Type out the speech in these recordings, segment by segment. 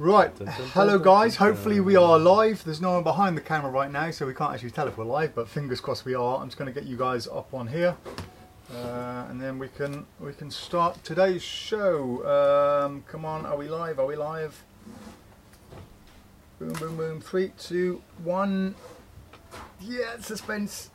Right, hello guys, hopefully we are live. There's no one behind the camera right now, so we can't actually tell if we're live, but fingers crossed we are. I'm just going to get you guys up on here. Uh, and then we can we can start today's show. Um, come on, are we live? Are we live? Boom, boom, boom. Three, two, one. Yeah, suspense.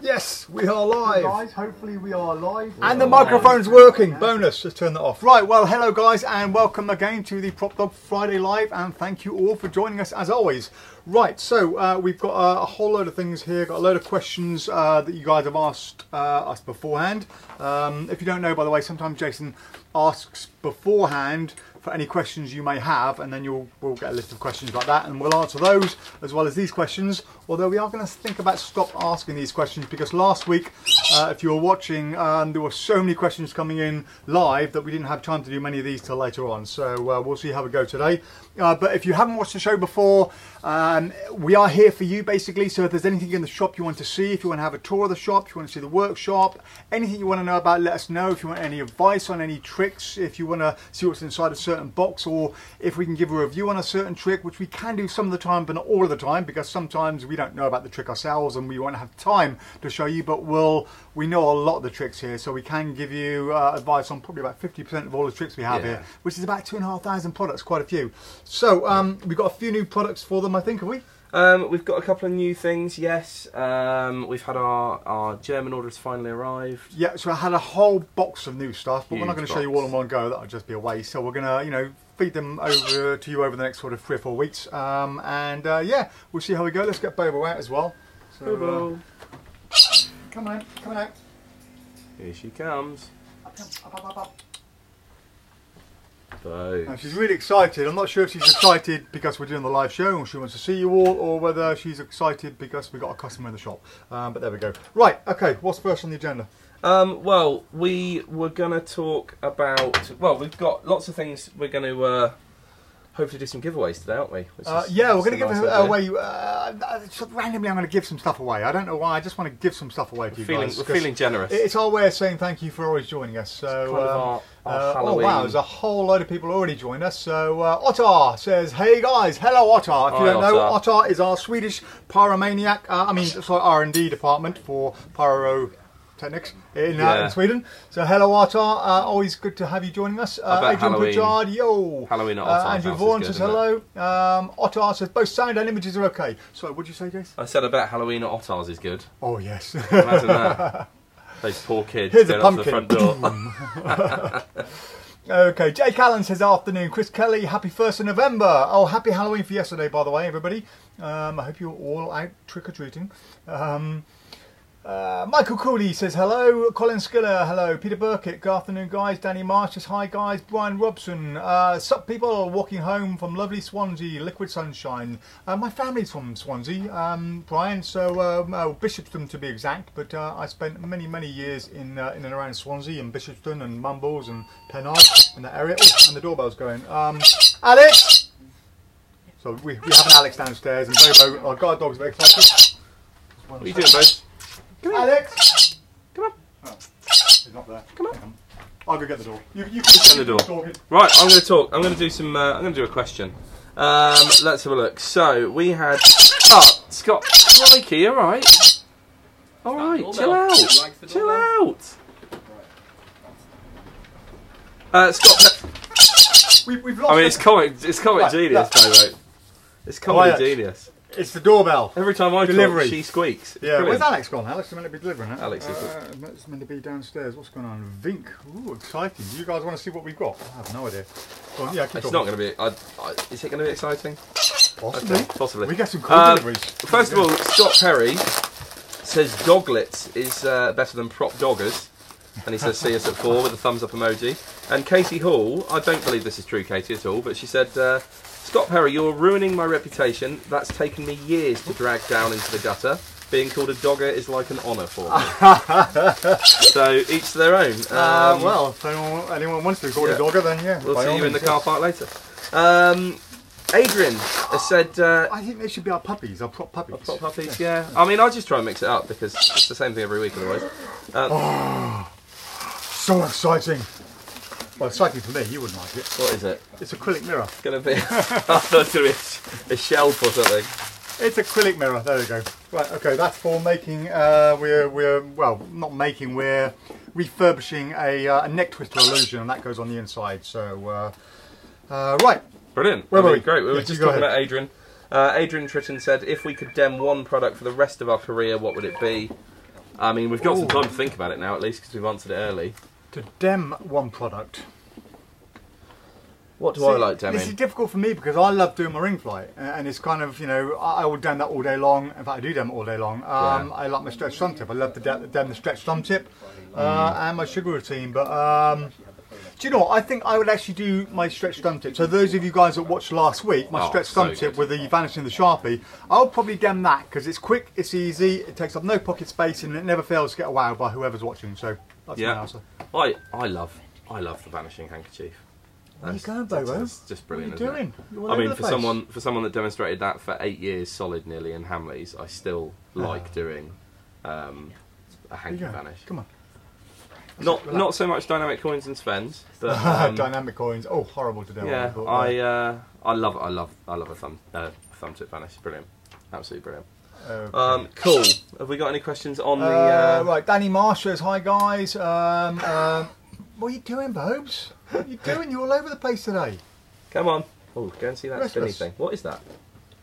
Yes, we are live. Guys, hopefully we are live. And the microphone's working. Bonus, just turn that off. Right, well, hello guys, and welcome again to the Prop Dog Friday Live, and thank you all for joining us as always. Right, so uh, we've got uh, a whole load of things here, got a load of questions uh, that you guys have asked uh, us beforehand. Um, if you don't know, by the way, sometimes Jason asks beforehand for any questions you may have and then you'll we'll get a list of questions like that and we'll answer those as well as these questions. Although we are going to think about stop asking these questions because last week uh, if you were watching um, there were so many questions coming in live that we didn't have time to do many of these till later on. So uh, we'll see how we go today uh, but if you haven't watched the show before um, we are here for you basically. So if there's anything in the shop you want to see if you want to have a tour of the shop if you want to see the workshop anything you want to know about let us know. If you want any advice on any tricks if you want to see what's inside a certain box or if we can give a review on a certain trick which we can do some of the time but not all of the time because sometimes we don't know about the trick ourselves and we won't have time to show you but we'll we know a lot of the tricks here so we can give you uh, advice on probably about 50% of all the tricks we have yeah. here which is about two and a half thousand products quite a few so um, we've got a few new products for them I think have we um, we've got a couple of new things, yes. Um, we've had our, our German orders finally arrived. Yeah, so I had a whole box of new stuff, but Huge we're not going to show you all in one go. That would just be a waste. So we're going to, you know, feed them over to you over the next sort of three or four weeks. Um, and uh, yeah, we'll see how we go. Let's get Bobo out as well. So, Bobo. Uh, come on, come out. Here she comes. Up, up, up, now, she's really excited. I'm not sure if she's excited because we're doing the live show and she wants to see you all, or whether she's excited because we've got a customer in the shop. Um, but there we go. Right, okay, what's first on the agenda? Um, well, we were going to talk about. Well, we've got lots of things we're going to uh, hopefully do some giveaways today, aren't we? Uh, yeah, we're going to give nice away. Uh, randomly, I'm going to give some stuff away. I don't know why. I just want to give some stuff away to you feeling, guys. We're feeling generous. It's our way of saying thank you for always joining us. So, um, our, our uh, oh wow, there's a whole load of people already joined us. So, uh, Ottar says, "Hey guys, hello Ottar. If you don't know, Ottar is our Swedish pyromaniac. Uh, I mean, sorry, R and D department for pyro." Technics in, uh, yeah. in Sweden. So hello Ottar, uh, always good to have you joining us. Uh, Adrian Halloween. Pritchard, yo. Halloween. Uh, Andrew Vaughan says hello. Um, Ottar says both sound and images are okay. So what did you say, Jace? I said about Halloween at Ottar's is good. Oh yes. Imagine that. Those poor kids Here's a pumpkin. Okay, Jake Allen says afternoon. Chris Kelly, happy 1st of November. Oh, happy Halloween for yesterday, by the way, everybody. Um, I hope you're all out trick-or-treating. Um, uh, Michael Cooley says hello. Colin Skiller, hello. Peter Burkett, good afternoon, guys. Danny Marsh says hi, guys. Brian Robson, uh, sup, people walking home from lovely Swansea, liquid sunshine. Uh, my family's from Swansea, um, Brian, so um, uh, Bishopston to be exact. But uh, I spent many, many years in in and around Swansea and Bishopston and Mumbles and Pennard in that area. Oh, and the doorbell's going. Um, Alex. So we, we have an Alex downstairs, and Bobo, our guard dog's very excited. What are you doing, both? Come Alex! Come on. Oh, he's not there. Come on. I'll go get the door. You, you can get the door. Right, I'm going to talk. I'm going to do some. Uh, I'm going to do a question. Um, let's have a look. So we had. Oh, Scott. Crikey, all right. All right, chill out. Chill out. Uh, Scott. We, we've lost. I mean, it's comic. It's comic right, genius, though, It's comic oh, genius. It's the doorbell. Every time I Delivery. talk, she squeaks. yeah, where's Alex gone? Alex is meant to be delivering it. Alex is. Uh, it's meant to be downstairs. What's going on? Vink. Ooh, exciting. Do you guys want to see what we've got? I have no idea. Well, yeah, it's not going to be. I, I, is it going to be exciting? Possibly. Okay, possibly. We get some cool um, deliveries. First of all, Scott Perry says doglets is uh, better than prop doggers. And he says, see us at four with a thumbs up emoji. And Katie Hall, I don't believe this is true, Katie, at all, but she said, uh, Scott Perry, you're ruining my reputation. That's taken me years to drag down into the gutter. Being called a dogger is like an honour for me. so each to their own. Uh, um, uh, well, if anyone, anyone, wants to be called yeah. a dogger, then yeah. We'll see you in the car park later. Um, Adrian has said. Uh, I think they should be our puppies, our prop puppies. Our prop puppies, yeah. yeah. I mean, I just try and mix it up because it's the same thing every week otherwise. Um, oh, so exciting. Well, sadly for me, you wouldn't like it. What is it? It's acrylic mirror. It's going to be. I thought it was a, shelf or something. It's acrylic mirror. There we go. Right. Okay. That's for making. Uh, we're we're well, not making. We're refurbishing a, uh, a neck twister illusion, and that goes on the inside. So, uh, uh, right. Brilliant. Where I were mean, we? Great. We were just talking about Adrian. Uh, Adrian Tritton said, if we could dem one product for the rest of our career, what would it be? I mean, we've got some time to think about it now, at least, because we've answered it early. To dem one product. What do See, I like demming? This is difficult for me because I love doing my ring flight, and it's kind of you know I, will dem that all day long. In fact, I do dem it all day long. Um, Yeah. I like my stretch thumb tip. I love to de- dem the stretch thumb tip uh, Mm. and my sugar routine. But um, do you know what? I think I would actually do my stretch thumb tip. So those of you guys that watched last week, my Oh, stretch so thumb tip good. with the vanishing the sharpie, I'll probably dem that because it's quick, it's easy, it takes up no pocket space, and it never fails to get a wow by whoever's watching. So that's Yeah. my answer. I, I love I love the vanishing handkerchief. Where you That's- going, that's- Bobo? that's just brilliant. What are you doing? I mean, for place. someone for someone that demonstrated that for eight years solid, nearly in Hamleys, I still like Ah. doing um, a hanky vanish. Come on. Not not so much dynamic coins and spends, but um, Dynamic coins. Oh, horrible to deal yeah, I uh, I love I love I love a thumb uh, thumb tip vanish. Brilliant, absolutely brilliant. Okay. Um, cool. Have we got any questions on the? Uh, Uh, right, Danny Marsh says, hi guys. Um, um, what are you doing, Bobes? What are you doing? You're all over the place today. Come on. Oh, go and see that spinny thing. What is that?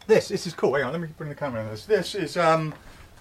This, this is cool. Hang on, let me bring the camera in this. This is, um,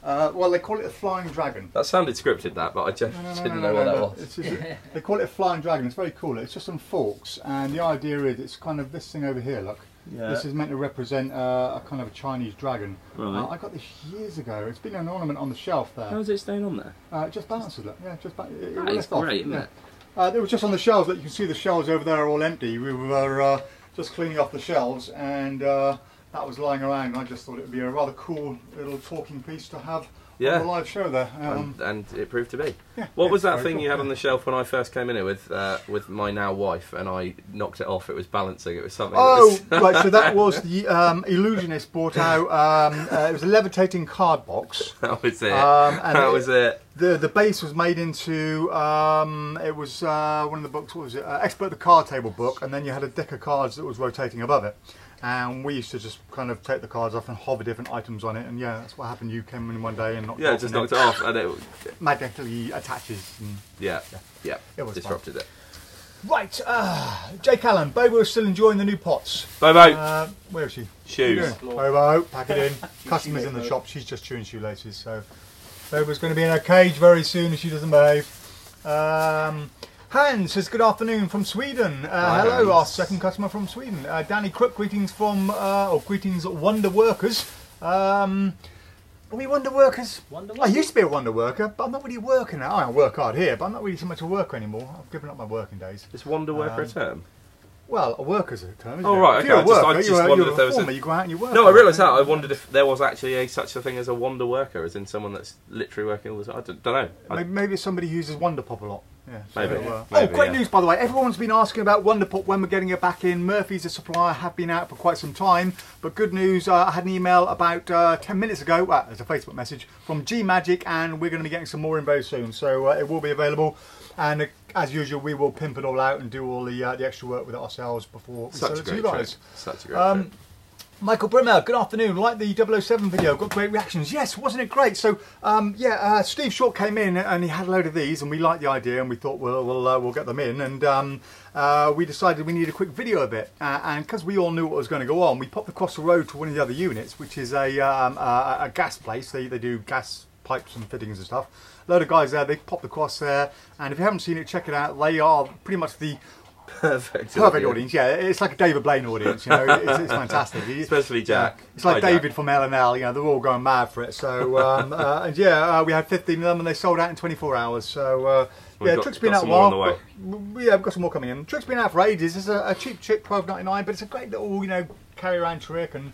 uh, well, they call it a flying dragon. That sounded scripted, that, but I just No, no, no, didn't no, know no, what that was. It's- they call it a flying dragon. It's very cool. It's just on forks, and the idea is it's kind of this thing over here. Look, Yeah. this is meant to represent uh, a kind of a Chinese dragon. Right. Uh, I got this years ago. It's been an ornament on the shelf there. How's it staying on there? Uh, it just balances it. Yeah, just ba- it, it That will is off. great, isn't yeah. it? Uh, it was just on the shelves. That you can see the shelves over there are all empty. We were uh, just cleaning off the shelves, and uh, that was lying around. And I just thought it would be a rather cool little talking piece to have Yeah. on the live show there. Um, and, and it proved to be. yeah, What was that thing cool, you had yeah. on the shelf when I first came in here with uh, with my now wife, and I knocked it off? It was balancing. It was something. Oh, was, right. So that was the um, illusionist brought out. Um, uh, it was a levitating card box. that was it. Um, and that it- was it. The the base was made into um, it was uh, one of the books. What was it? Uh, Expert the card table book, and then you had a deck of cards that was rotating above it. And we used to just kind of take the cards off and hover different items on it. And yeah, that's what happened. You came in one day and knocked it Yeah, off just knocked it off, and it magnetically attaches. And... yeah yeah It was disrupted it. Right, uh, Jake Allen, Bobo is still enjoying the new pots. Bye bye. Uh, where is she? Shoes. Bobo, pack it in. Customers in the shop. She's just chewing shoelaces. So Bobo's going to be in her cage very soon if she doesn't behave. Um, Hans says, Good afternoon from Sweden. Uh, hello, our second customer from Sweden. Uh, Danny Crook, greetings from, uh, or greetings, Wonder Workers. Um, are we Wonder Workers? Wonder I used to be a Wonder Worker, but I'm not really working now. I work hard here, but I'm not really so much a worker anymore. I've given up my working days. Is Wonder Worker a Um, term? Well, a worker's a term, isn't Oh, it? right, If okay, a I just- I just you're, wondered you're if there was a- you go out and you work. No, I realised that. I wondered if there was actually a, such a thing as a Wonder Worker, as in someone that's literally working all the time. I don't, don't know. I- Maybe, maybe it's somebody who uses Wonder Pop a lot. Yeah, Maybe, uh, maybe, oh, great yeah. news, by the way. Everyone's been asking about Wonder Pop when we're getting it back in. Murphy's, the supplier, have been out for quite some time. But good news, uh, I had an email about uh, 10 minutes ago. Well, there's a Facebook message from G Magic, and we're going to be getting some more in very soon. So uh, it will be available. And uh, as usual, we will pimp it all out and do all the uh, the extra work with it ourselves before we sell such a it to you great guys. trick. Such a great Um, trick. Michael Brimmer, good afternoon. Like the 007 video, got great reactions. Yes, wasn't it great? So, um, yeah, uh, Steve Short came in and he had a load of these, and we liked the idea, and we thought we'll we'll, uh, we'll get them in, and um, uh, we decided we needed a quick video of it, uh, and because we all knew what was going to go on, we popped across the road to one of the other units, which is a um, a, a gas place. They they do gas pipes and fittings and stuff. A load of guys there. They popped across there, and if you haven't seen it, check it out. They are pretty much the Perfect. Perfect audience, yeah. It's like a David Blaine audience, you know. It's, it's fantastic. Especially Jack. yeah. It's like Hi, David Jack. from LNL, you know. They're all going mad for it. So um, uh, and yeah, uh, we had 15 of them, and they sold out in 24 hours. So uh, yeah, got- Trick's been out a some more on while. yeah, we've got some more coming in. Trick's been out for ages. It's a, a cheap trick, 12.99, but it's a great little, you know, carry around trick, and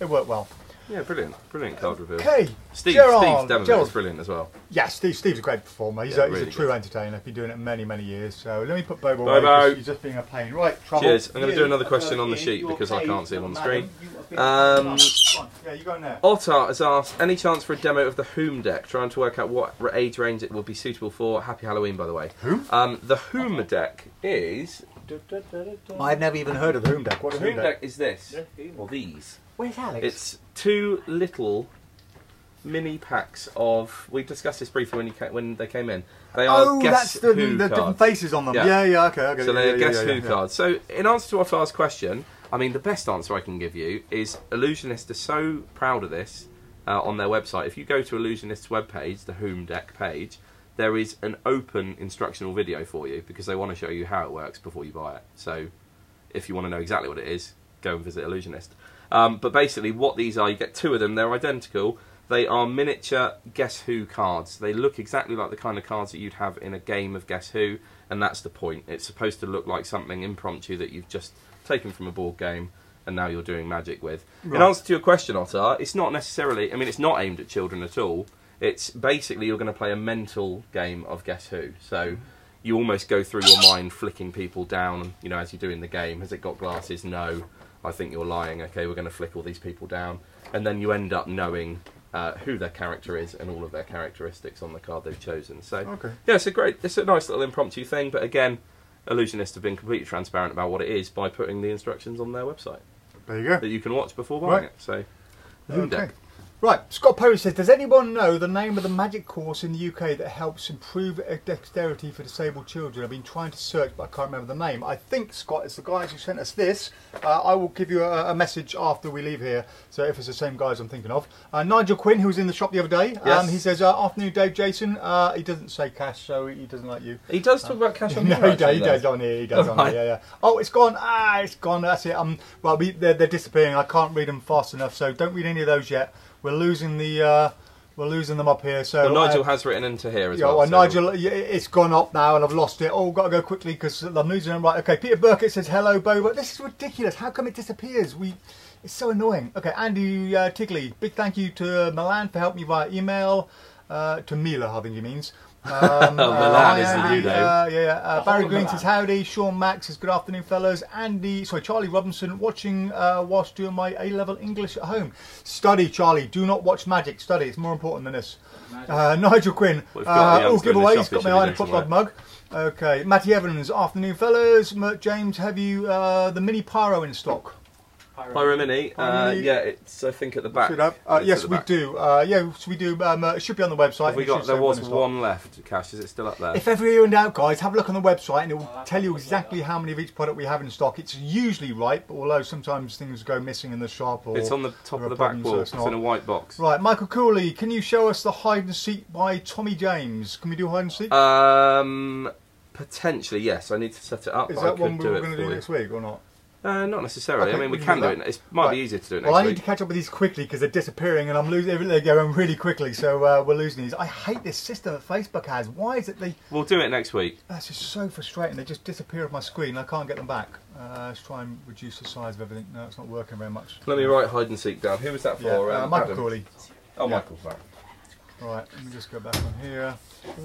it worked well. Yeah, brilliant, brilliant card reveal. Okay, Steve, Gerard, Steve's demo Gerard. is brilliant as well. Yeah, Steve. Steve's a great performer. He's, Yeah, a, he's really a true good. entertainer. Been doing it many, many years. So let me put Bobo Bobo. away. 'cause He's just being a pain. Right, trouble. Cheers. I'm going to do another question on the sheet because I can't see it on the screen. you Um, Go. Yeah, you go in there. Has asked, any chance for a demo of the Whom deck? Trying to work out what age range it will be suitable for. Happy Halloween, by the way. Whom? Um, the Whom deck is. I've never even heard of the Hoom deck. What's The Hoom Whom deck? deck is this, or these. Where's Alex? It's two little mini packs of. We discussed this briefly when you ca- when they came in. They are oh, guess that's the, who the different cards. faces on them. Yeah. Yeah, yeah, okay, okay. So they're yeah, guess yeah, who cards. So in answer to our first question, I mean the best answer I can give you is Illusionist are so proud of this uh, on their website. If you go to Illusionist's webpage, the Whom deck page, there is an open instructional video for you because they want to show you how it works before you buy it. So if you want to know exactly what it is, go and visit Illusionist. Um, but basically, what these are, you get two of them. They're identical. They are miniature Guess Who cards. They look exactly like the kind of cards that you'd have in a game of Guess Who, and that's the point. It's supposed to look like something impromptu that you've just taken from a board game and now you're doing magic with. In answer to your question, Otter, it's not necessarily. I mean, it's not aimed at children at all. It's basically you're going to play a mental game of Guess Who. So you almost go through your mind, flicking people down. You know, as you do in the game. Has it got glasses? No. I think you're lying. Okay, we're going to flick all these people down, and then you end up knowing uh, who their character is and all of their characteristics on the card they've chosen. So Okay. yeah, it's a great, it's a nice little impromptu thing. But again, illusionists have been completely transparent about what it is by putting the instructions on their website There you go. that you can watch before buying Right. it. So Okay. deck. Right, Scott Perry says, does anyone know the name of the magic course in the UK that helps improve dexterity for disabled children? I've been trying to search, but I can't remember the name. I think, Scott, it's the guys who sent us this. Uh, I will give you a, a message after we leave here, so if it's the same guys I'm thinking of. Uh, Nigel Quinn, who was in the shop the other day, Yes. um, he says, uh, afternoon, Dave Jason. Uh, he doesn't say cash, so he doesn't like you. He does talk about cash on No, he does, he does on here. He does on Right. here. Yeah, yeah. Oh, it's gone. Ah, it's gone. That's it. Um, well, we, they're, they're disappearing. I can't read them fast enough, so don't read any of those yet. We're losing the. Uh, we're losing them up here. So Well, Nigel uh, has written into here as yeah, well. well, so- Nigel, it's gone up now, and I've lost it. Oh, got to go quickly because I'm losing them. Right, okay. Peter Burkett says hello, Boba. This is ridiculous. How come it disappears? We, it's so annoying. Okay, Andy uh, Tigley, big thank you to Milan for helping me via email. Uh, to Mila, I think he means. Um, Milan hi, is the Andy. new name. Uh, yeah, yeah. Uh, Barry Green says howdy. Sean Max says good afternoon, fellas. Andy, sorry, Charlie Robinson watching uh, whilst doing my A level English at home. Study, Charlie. Do not watch magic. Study. It's more important than this. Uh, Nigel Quinn. We've got the Uh, oh, answer in the giveaways. Got my should be Iron there Prop Log somewhere. mug. Okay, Matty Evans. Afternoon, fellas. Mert James, have you uh, the mini pyro in stock? Pyro Mini. Uh, yeah, it's I think at the back. Should have. Uh, yes, the we back. do. Uh, yeah, so we do. Um, uh, it should be on the website. Have we got? There was one left. Cash, is it still up there? If ever you're in doubt, guys, have a look on the website and it will tell you exactly how many of each product we have in stock. It's usually right, but although sometimes things go missing in the shop or it's on the top of the back so wall. it's It's in a white box. Right, Michael Cooley, can you show us the hide and seek by Tommy James? Can we do hide and seek? Um, potentially yes. I need to set it up. Is that one we were going to do you. next week or not? Uh, not necessarily. Okay, I mean, we we can do do it. It might Right. be easier to do it next Well, I need week. to catch up with these quickly because they're disappearing and I'm losing. They're going really quickly, so uh, we're losing these. I hate this system that Facebook has. Why is it they? We'll do it next week. That's just so frustrating. They just disappear off my screen. I can't get them back. Uh, let's try and reduce the size of everything. No, it's not working very much. Let me write hide and seek down. Who was that for? Yeah, uh, Um, Michael Adam? Cooley. Oh, Yeah. Michael's back. Right, let me just go back on here.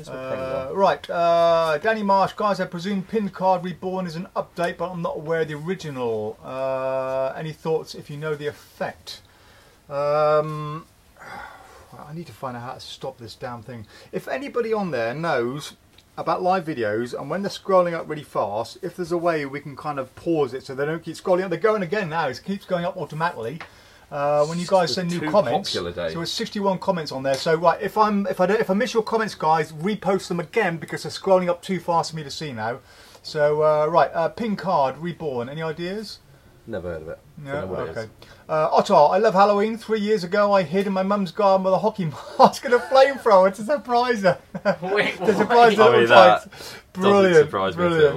Uh, right, uh, Danny Marsh, guys. I presume Pin Card Reborn is an update, but I'm not aware of the original. Uh, any thoughts if you know the effect? Um, I need to find out how to stop this damn thing. If anybody on there knows about live videos and when they're scrolling up really fast, if there's a way we can kind of pause it so they don't keep scrolling up. They're going again now. It keeps going up automatically. Uh, when you guys send new comments, popular, so it's 61 comments on there. So right, if I'm if I don't if I miss your comments, guys, repost them again because they're scrolling up too fast for me to see now. So uh, right, uh, pin card reborn. Any ideas? Never heard of it. No, Don't know what it is. okay. Uh, Ottar, I love Halloween. Three years ago, I hid in my mum's garden with a hockey mask and a flamethrower to surprise her. Wait, to surprise why? the I mean, little that. Brilliant, Doesn't surprise me at brilliant.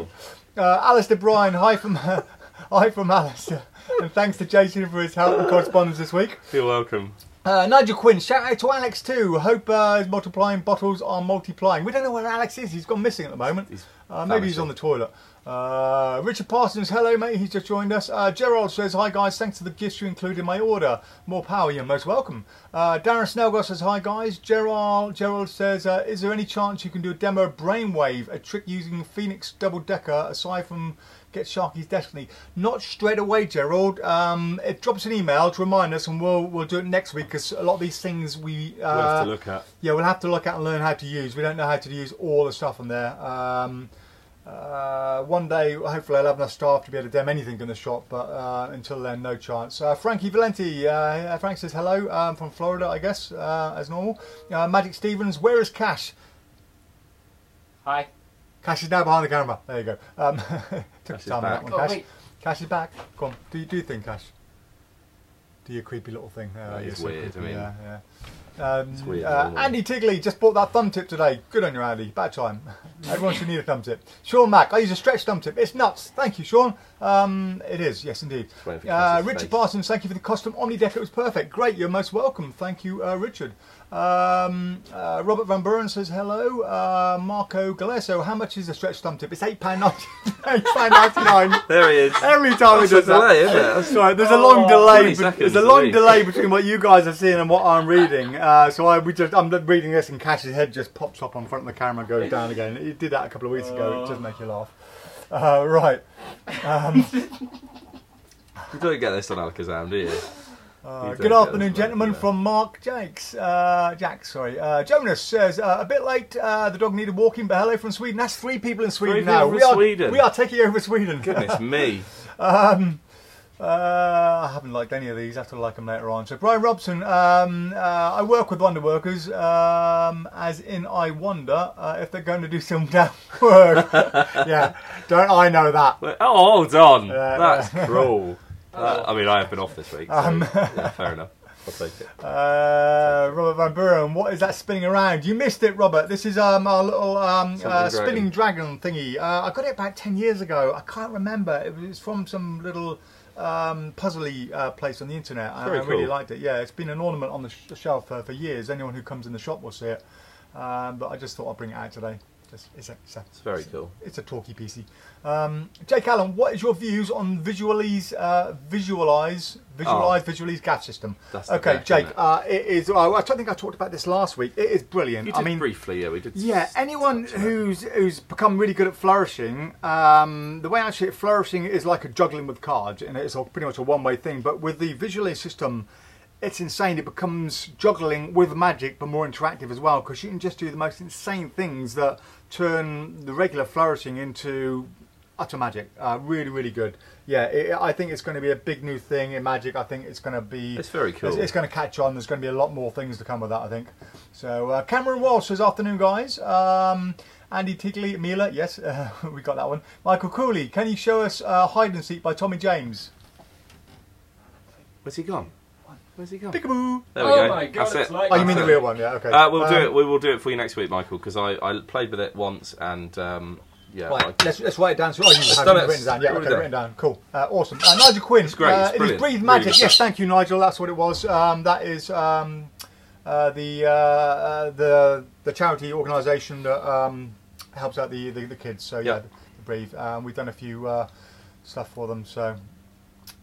all. Uh, Alistair Bryan, hi from hi from Alistair, and thanks to Jason for his help and correspondence this week. You're welcome. Uh, Nigel Quinn, shout out to Alex too. Hope uh, his multiplying bottles are multiplying. We don't know where Alex is. He's gone missing at the moment. Uh, maybe he's on the toilet. Uh, Richard Parsons, hello mate, he's just joined us. Uh, Gerald says, hi guys, thanks for the gifts you included in my order. More power, you're most welcome. Uh, Darren Snellgott says, hi guys. Gerald, Gerald says, uh, is there any chance you can do a demo of Brainwave, a trick using Phoenix double decker aside from Get Sharky's Destiny? Not straight away, Gerald. Um, it drops an email to remind us and we'll, we'll do it next week because a lot of these things we... Uh, we'll have to look at. Yeah, we'll have to look at and learn how to use. We don't know how to use all the stuff on there. Um, uh, one day, hopefully, I'll have enough staff to be able to dem anything in the shop, but uh, until then, no chance. Uh, Frankie Valenti, uh, Frank says hello um, from Florida, I guess, uh, as normal. Uh, Magic Stevens, where is Cash? Hi. Cash is now behind the camera. There you go. Um, took Cash time on that one, oh, Cash. wait. Cash is back. Come on, do you do you think, Cash? Do your creepy little thing. Uh, That is you're weird, I mean- yeah, yeah. Um, weird, uh. Andy Tigley just bought that thumb tip today. Good on you, Andy. Bad time. Everyone should need a thumb tip. Sean Mack, I use a stretch thumb tip. It's nuts. Thank you, Sean. Um, it is, yes, indeed. Uh, Richard. Parsons, thank you for the custom Omni Deck. It was perfect. Great, you're most welcome. Thank you, uh, Richard. Um, uh, Robert Van Buren says hello. Uh, Marco Galesso, how much is a stretch thumb tip? It's £8.99. £8.99. There he is. Every time That's he a does that. delay, isn't it? That's- Sorry, there's a long delay. There's a long delay between what you guys are seeing and what I'm reading. Uh, so I we just I'm reading this and Cash's head just pops up on front of the camera and goes down again. He did that a couple of weeks ago. It does make you laugh. Uh, right. You don't get this on Alakazam, do you? Uh, good afternoon, gentlemen, from Mark Jakes. Uh, Jack, sorry. Uh, Jonas says, uh, a bit late, uh, the dog needed walking, but hello from Sweden. That's three people in Sweden people now. we, are, Sweden. we are taking over Sweden. Goodness me. Um, uh, I haven't liked any of these. I have to like them later on. So Brian Robson, um, uh, I work with Wonder Workers, um, as in I wonder uh, if they're going to do some damn work. yeah, don't I know that? Oh, hold on. Yeah, That's cruel. That- I mean, I have been off this week, so Um, yeah, fair enough. I'll take it. Uh, Robert Van Buren, what is that spinning around? You missed it, Robert. This is um, our little um, uh, Something spinning dragon thingy. Uh, I got it about 10 years ago. I can't remember. It was from some little um, puzzly uh, place on the internet. I really cool. liked it. Yeah, it's been an ornament on the sh- shelf uh, for years. Anyone who comes in the shop will see it. Um, but I just thought I'd bring it out today. Just, it's, a, it's, a, It's very cool. it's a talky PC. Um, Jake Allen, what is your views on Visualize, uh, Visualize, Visualize, Visualize gaff system? Oh. That's the okay, Jake, it? uh, it is. Uh, I don't think I talked about this last week. It is brilliant. You did I mean, briefly, yeah, we did. yeah, anyone who's who's become really good at flourishing, um, the way actually flourishing is like a juggling with cards, and it's a, pretty much a one-way thing. But with the Visualize system, it's insane. It becomes juggling with magic, but more interactive as well, because you can just do the most insane things that turn the regular flourishing into utter magic. Uh, really, really good. Yeah, it, I think it's going to be a big new thing in magic. I think it's going to be. It's very cool. It's, it's going to catch on. There's going to be a lot more things to come with that. I think. So uh, Cameron Walsh says afternoon, guys. Um, Andy Tigley, Mila, yes, uh, we got that one. Michael Cooley, can you show us uh, Hide and Seek by Tommy James? Where's he gone? Where's he gone? Peekaboo. There we Oh go. my God, That's it's it. like- Oh, you mean the real one? Yeah, okay. Uh, we'll Um, do it. We will do it for you next week, Michael, because I, I played with it once and um, yeah, Right, I- let's, let's write it down. So, oh, you have it it. written down. Yeah, Already okay, written down. Cool. Uh, awesome. Uh, Nigel Quinn. It's great, it's Uh, it is brilliant. Breathe Magic. good yes, thank you, Nigel. That's what it was. Um, that is um, uh, the uh, uh, the the charity organisation that um, helps out the, the, the kids. So yeah, Yeah. the Breathe. Um, we've done a few uh, stuff for them. So.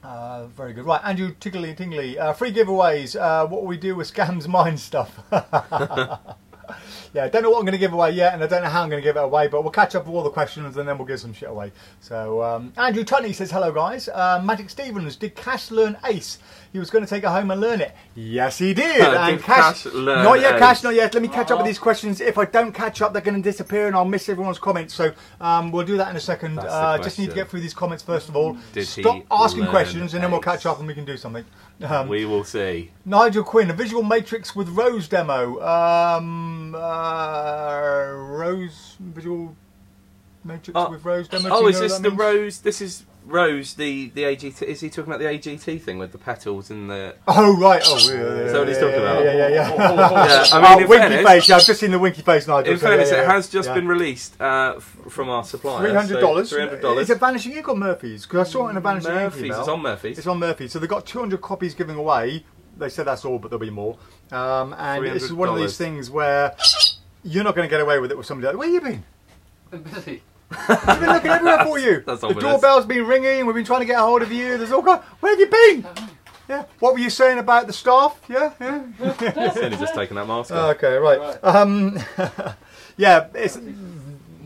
Uh, very good. Right, Andrew Tiggly Tingley. Uh, free giveaways. Uh, what we do with Scams Mind stuff? yeah, I don't know what I'm going to give away yet, and I don't know how I'm going to give it away, but we'll catch up with all the questions and then we'll give some shit away. So, um, Andrew Tunney says, Hello, guys. Uh, Magic Stevens, did Cash learn Ace? He was going to take it home and learn it. Yes, he did. Did and Cash, Cash learn not yet, Cash, not yet. Let me catch up with these questions. If I don't catch up, they're going to disappear and I'll miss everyone's comments. So, um, we'll do that in a second. Uh, just need to get through these comments first of all. Did Stop asking questions and then we'll catch up and we can do something. Um, we will see. Nigel Quinn, a visual matrix with Rose demo. Um, uh, Rose visual matrix Oh. with Rose demo. Oh, is this the means? rose? This is Rose, the the AGT. Is he talking about the AGT thing with the petals and the? Oh right. Oh, yeah, yeah, Is that what he's talking yeah, about? Yeah, yeah, yeah. Yeah, I oh, mean, in winky fairness, face. Yeah, I've just seen the winky face, Nigel. in so, fairness, yeah, yeah, it has just yeah. been released uh, from our supplier. Three hundred dollars. Three hundred dollars. Is it Vanishing Ink or Murphy's? Because I saw it in a Vanishing Ink Murphy's. It's on Murphy's. It's on Murphy's. So they've got 200 copies giving away. They said that's all, but there'll be more. Um, and this is one of these things where you're not going to get away with it with somebody else. Where you been? I'm busy. We've been looking everywhere for you. That's the ominous. doorbell's been ringing. We've been trying to get a hold of you. There's all kind. Where have you been? Yeah. What were you saying about the staff? Yeah. Yeah. It's only just taking that mask off. Okay. Right. Um. yeah. It's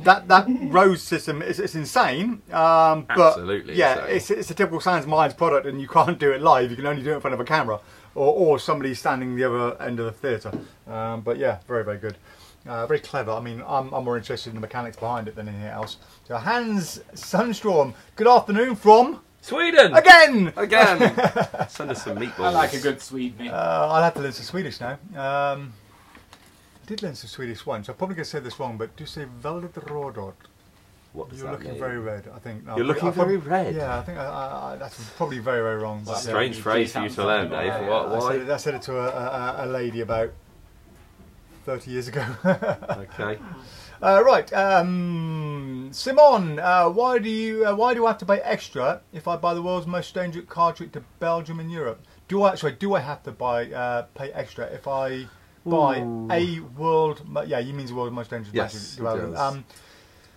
that that rose system is it's insane. Um. But Absolutely Yeah. It's it's a typical Sans Minds product, and you can't do it live. You can only do it in front of a camera or or somebody standing the other end of the theatre. Um. But yeah, very very good. Uh, very clever. I mean, I'm, I'm more interested in the mechanics behind it than anything else. So, Hans Sundstrom, good afternoon from Sweden! again. Again! Send us some meatballs. I like a good Swede, mate. Uh, I'll have to learn some Swedish now. Um, I did learn some Swedish once. I'm probably going to say this wrong, but do you say väldigt rödot? What does You're that looking mean? very red. I think. No, You're looking probably- very red? Yeah, I think I, I, I, that's probably very, very wrong. but, It's a yeah. strange phrase for you to learn, Dave. Yeah, What, I said, why? it, I said it to a, a, a lady about 30 years ago. Okay. Uh, right, um, Simon, uh, why do you uh, why do I have to pay extra if I buy the world's most dangerous car trick to Belgium and Europe? Do I actually do I have to buy uh, pay extra if I buy Ooh. a world? Yeah, you mean the world's most dangerous Yes, it does. Um,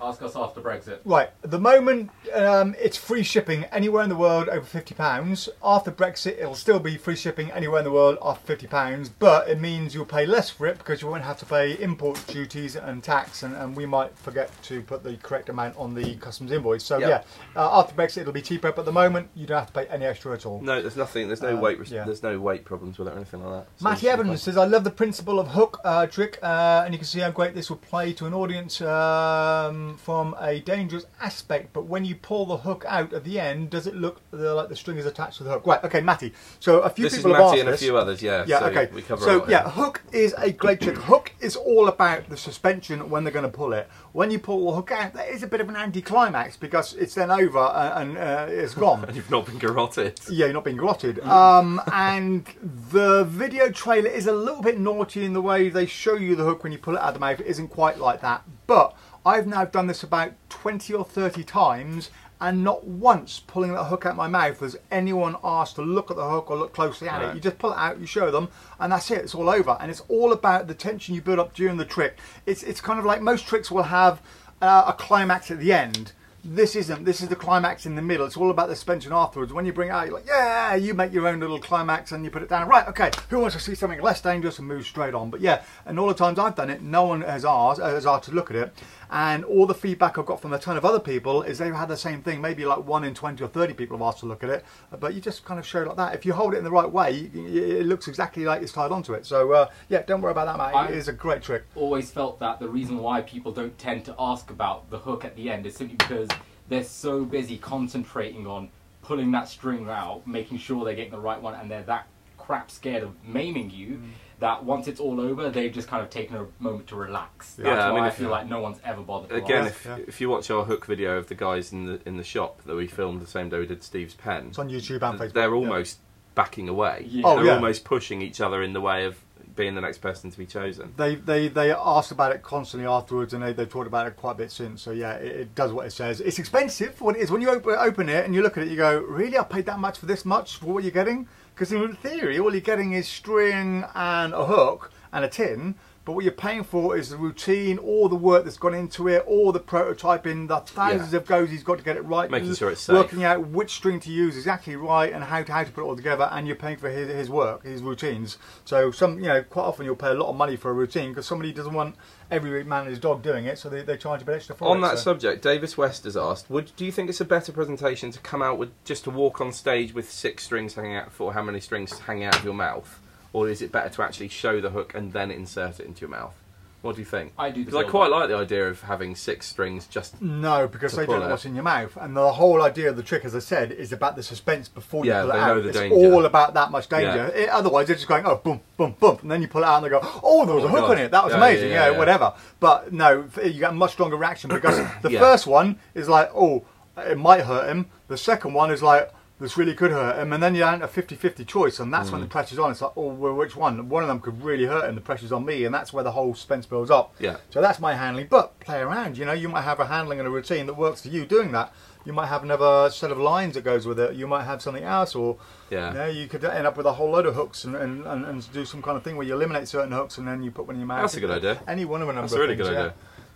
Ask us after Brexit. Right, at the moment um, it's free shipping anywhere in the world over fifty pounds. After Brexit, it'll still be free shipping anywhere in the world after fifty pounds, but it means you'll pay less for it because you won't have to pay import duties and tax, and, and we might forget to put the correct amount on the customs invoice. So Yep. yeah, uh, after Brexit it'll be cheaper, but at the moment you don't have to pay any extra at all. No, there's nothing. There's no Um, weight. res- yeah. There's no weight problems with it or anything like that. So Matty it should be Evans says, I love the principle of hook uh, trick, uh, and you can see how great this will play to an audience um, from a dangerous aspect. But when you pull the hook out at the end, does it look uh, like the string is attached to the hook? Right, okay, Matty. So a few This is people have Matty asked and a few others. Yeah. Yeah, so okay. We cover so yeah, hook is a great trick. Hook is all about the suspension when they're going to pull it. When you pull the hook out, there is a bit of an anticlimax because it's then over and, and uh, it's gone. And you've not been garroted. Yeah, you're not being grotted. Um, and the video trailer is a little bit naughty in the way they show you the hook when you pull it out of the mouth. It isn't quite like that. But I've now done this about 20 or 30 times, and not once pulling that hook out of my mouth has anyone asked to look at the hook or look closely at it. You just pull it out, you show them, and that's it. It's all over. And it's all about the tension you build up during the trick. It's, it's kind of like most tricks will have uh, a climax at the end. This isn't. This is the climax in the middle. It's all about the suspension afterwards. When you bring it out, you're like, yeah, you make your own little climax and you put it down. Right, okay. Who wants to see something less dangerous and move straight on? But yeah, and all the times I've done it, no one has asked, has asked to look at it. And all the feedback I've got from a ton of other people is they've had the same thing. Maybe like one in 20 or 30 people have asked to look at it. But you just kind of show it like that. If you hold it in the right way, it looks exactly like it's tied onto it. So uh, yeah, don't worry about that, Matt. I- It is a great trick. Always felt that the reason why people don't tend to ask about the hook at the end is simply because they're so busy concentrating on pulling that string out, making sure they're getting the right one, and they're that crap scared of maiming you Mm. that once it's all over, they've just kind of taken a moment to relax. That's Yeah, I why mean, I if- feel like no one's ever bothered. Again, if, yeah. if you watch our hook video of the guys in the in the shop that we filmed the same day we did Steve's pen, It's on YouTube and Facebook. they're yeah. almost backing away. Yeah. Oh, they're yeah. almost pushing each other in the way of being the next person to be chosen. They, they they asked about it constantly afterwards, and they they talked about it quite a bit since. So yeah, it, it does what it says. It's expensive for what it is. When you open, open it and you look at it, you go, "Really? I paid that much for this much for what you're getting?" Because in theory, all you're getting is string and a hook and a tin. But what you're paying for is the routine, all the work that's gone into it, all the prototyping, the thousands Yeah. of goes he's got to get it right, Making sure it's safe. working out which string to use exactly right and how to how to put it all together. And you're paying for his, his work, his routines. So some, you know, quite often you'll pay a lot of money for a routine because somebody doesn't want every man and his dog doing it, so they, they charge a bit extra for it. On that so. subject, Davis West has asked: Would do you think it's a better presentation to come out with just to walk on stage with six strings hanging out, for how many strings hanging out of your mouth, or is it better to actually show the hook and then insert it into your mouth? What do you think? I do Because I quite like the idea of having six strings just No, because to they pull don't know it. what's in your mouth, and the whole idea of the trick, as I said, is about the suspense before you Yeah, pull it they out. know the it's danger. all about that much danger. It- otherwise, they're just going, oh, boom, boom, boom, and then you pull it out and they go, oh, there was Oh a hook God. on it. That was Yeah, amazing. yeah, Yeah, yeah, yeah. whatever. But no, f- you get a much stronger reaction because the Yeah. first one is like, oh, it might hurt him. The second one is like. This really could hurt him, and then you're down to 50-50 choice, and that's when the Mm. pressure's on. It's like, oh, well, which one? One of them could really hurt him. The pressure's on me, and that's where the whole suspense builds up. Yeah. So that's my handling. But play around. You know, you might have a handling and a routine that works for you doing that. You might have another set of lines that goes with it. You might have something else, or Yeah. you, know, you could end up with a whole load of hooks and, and, and, and do some kind of thing where you eliminate certain hooks and then you put one in your mouth. That's a good idea. Any one of a number That's a really things, good yeah.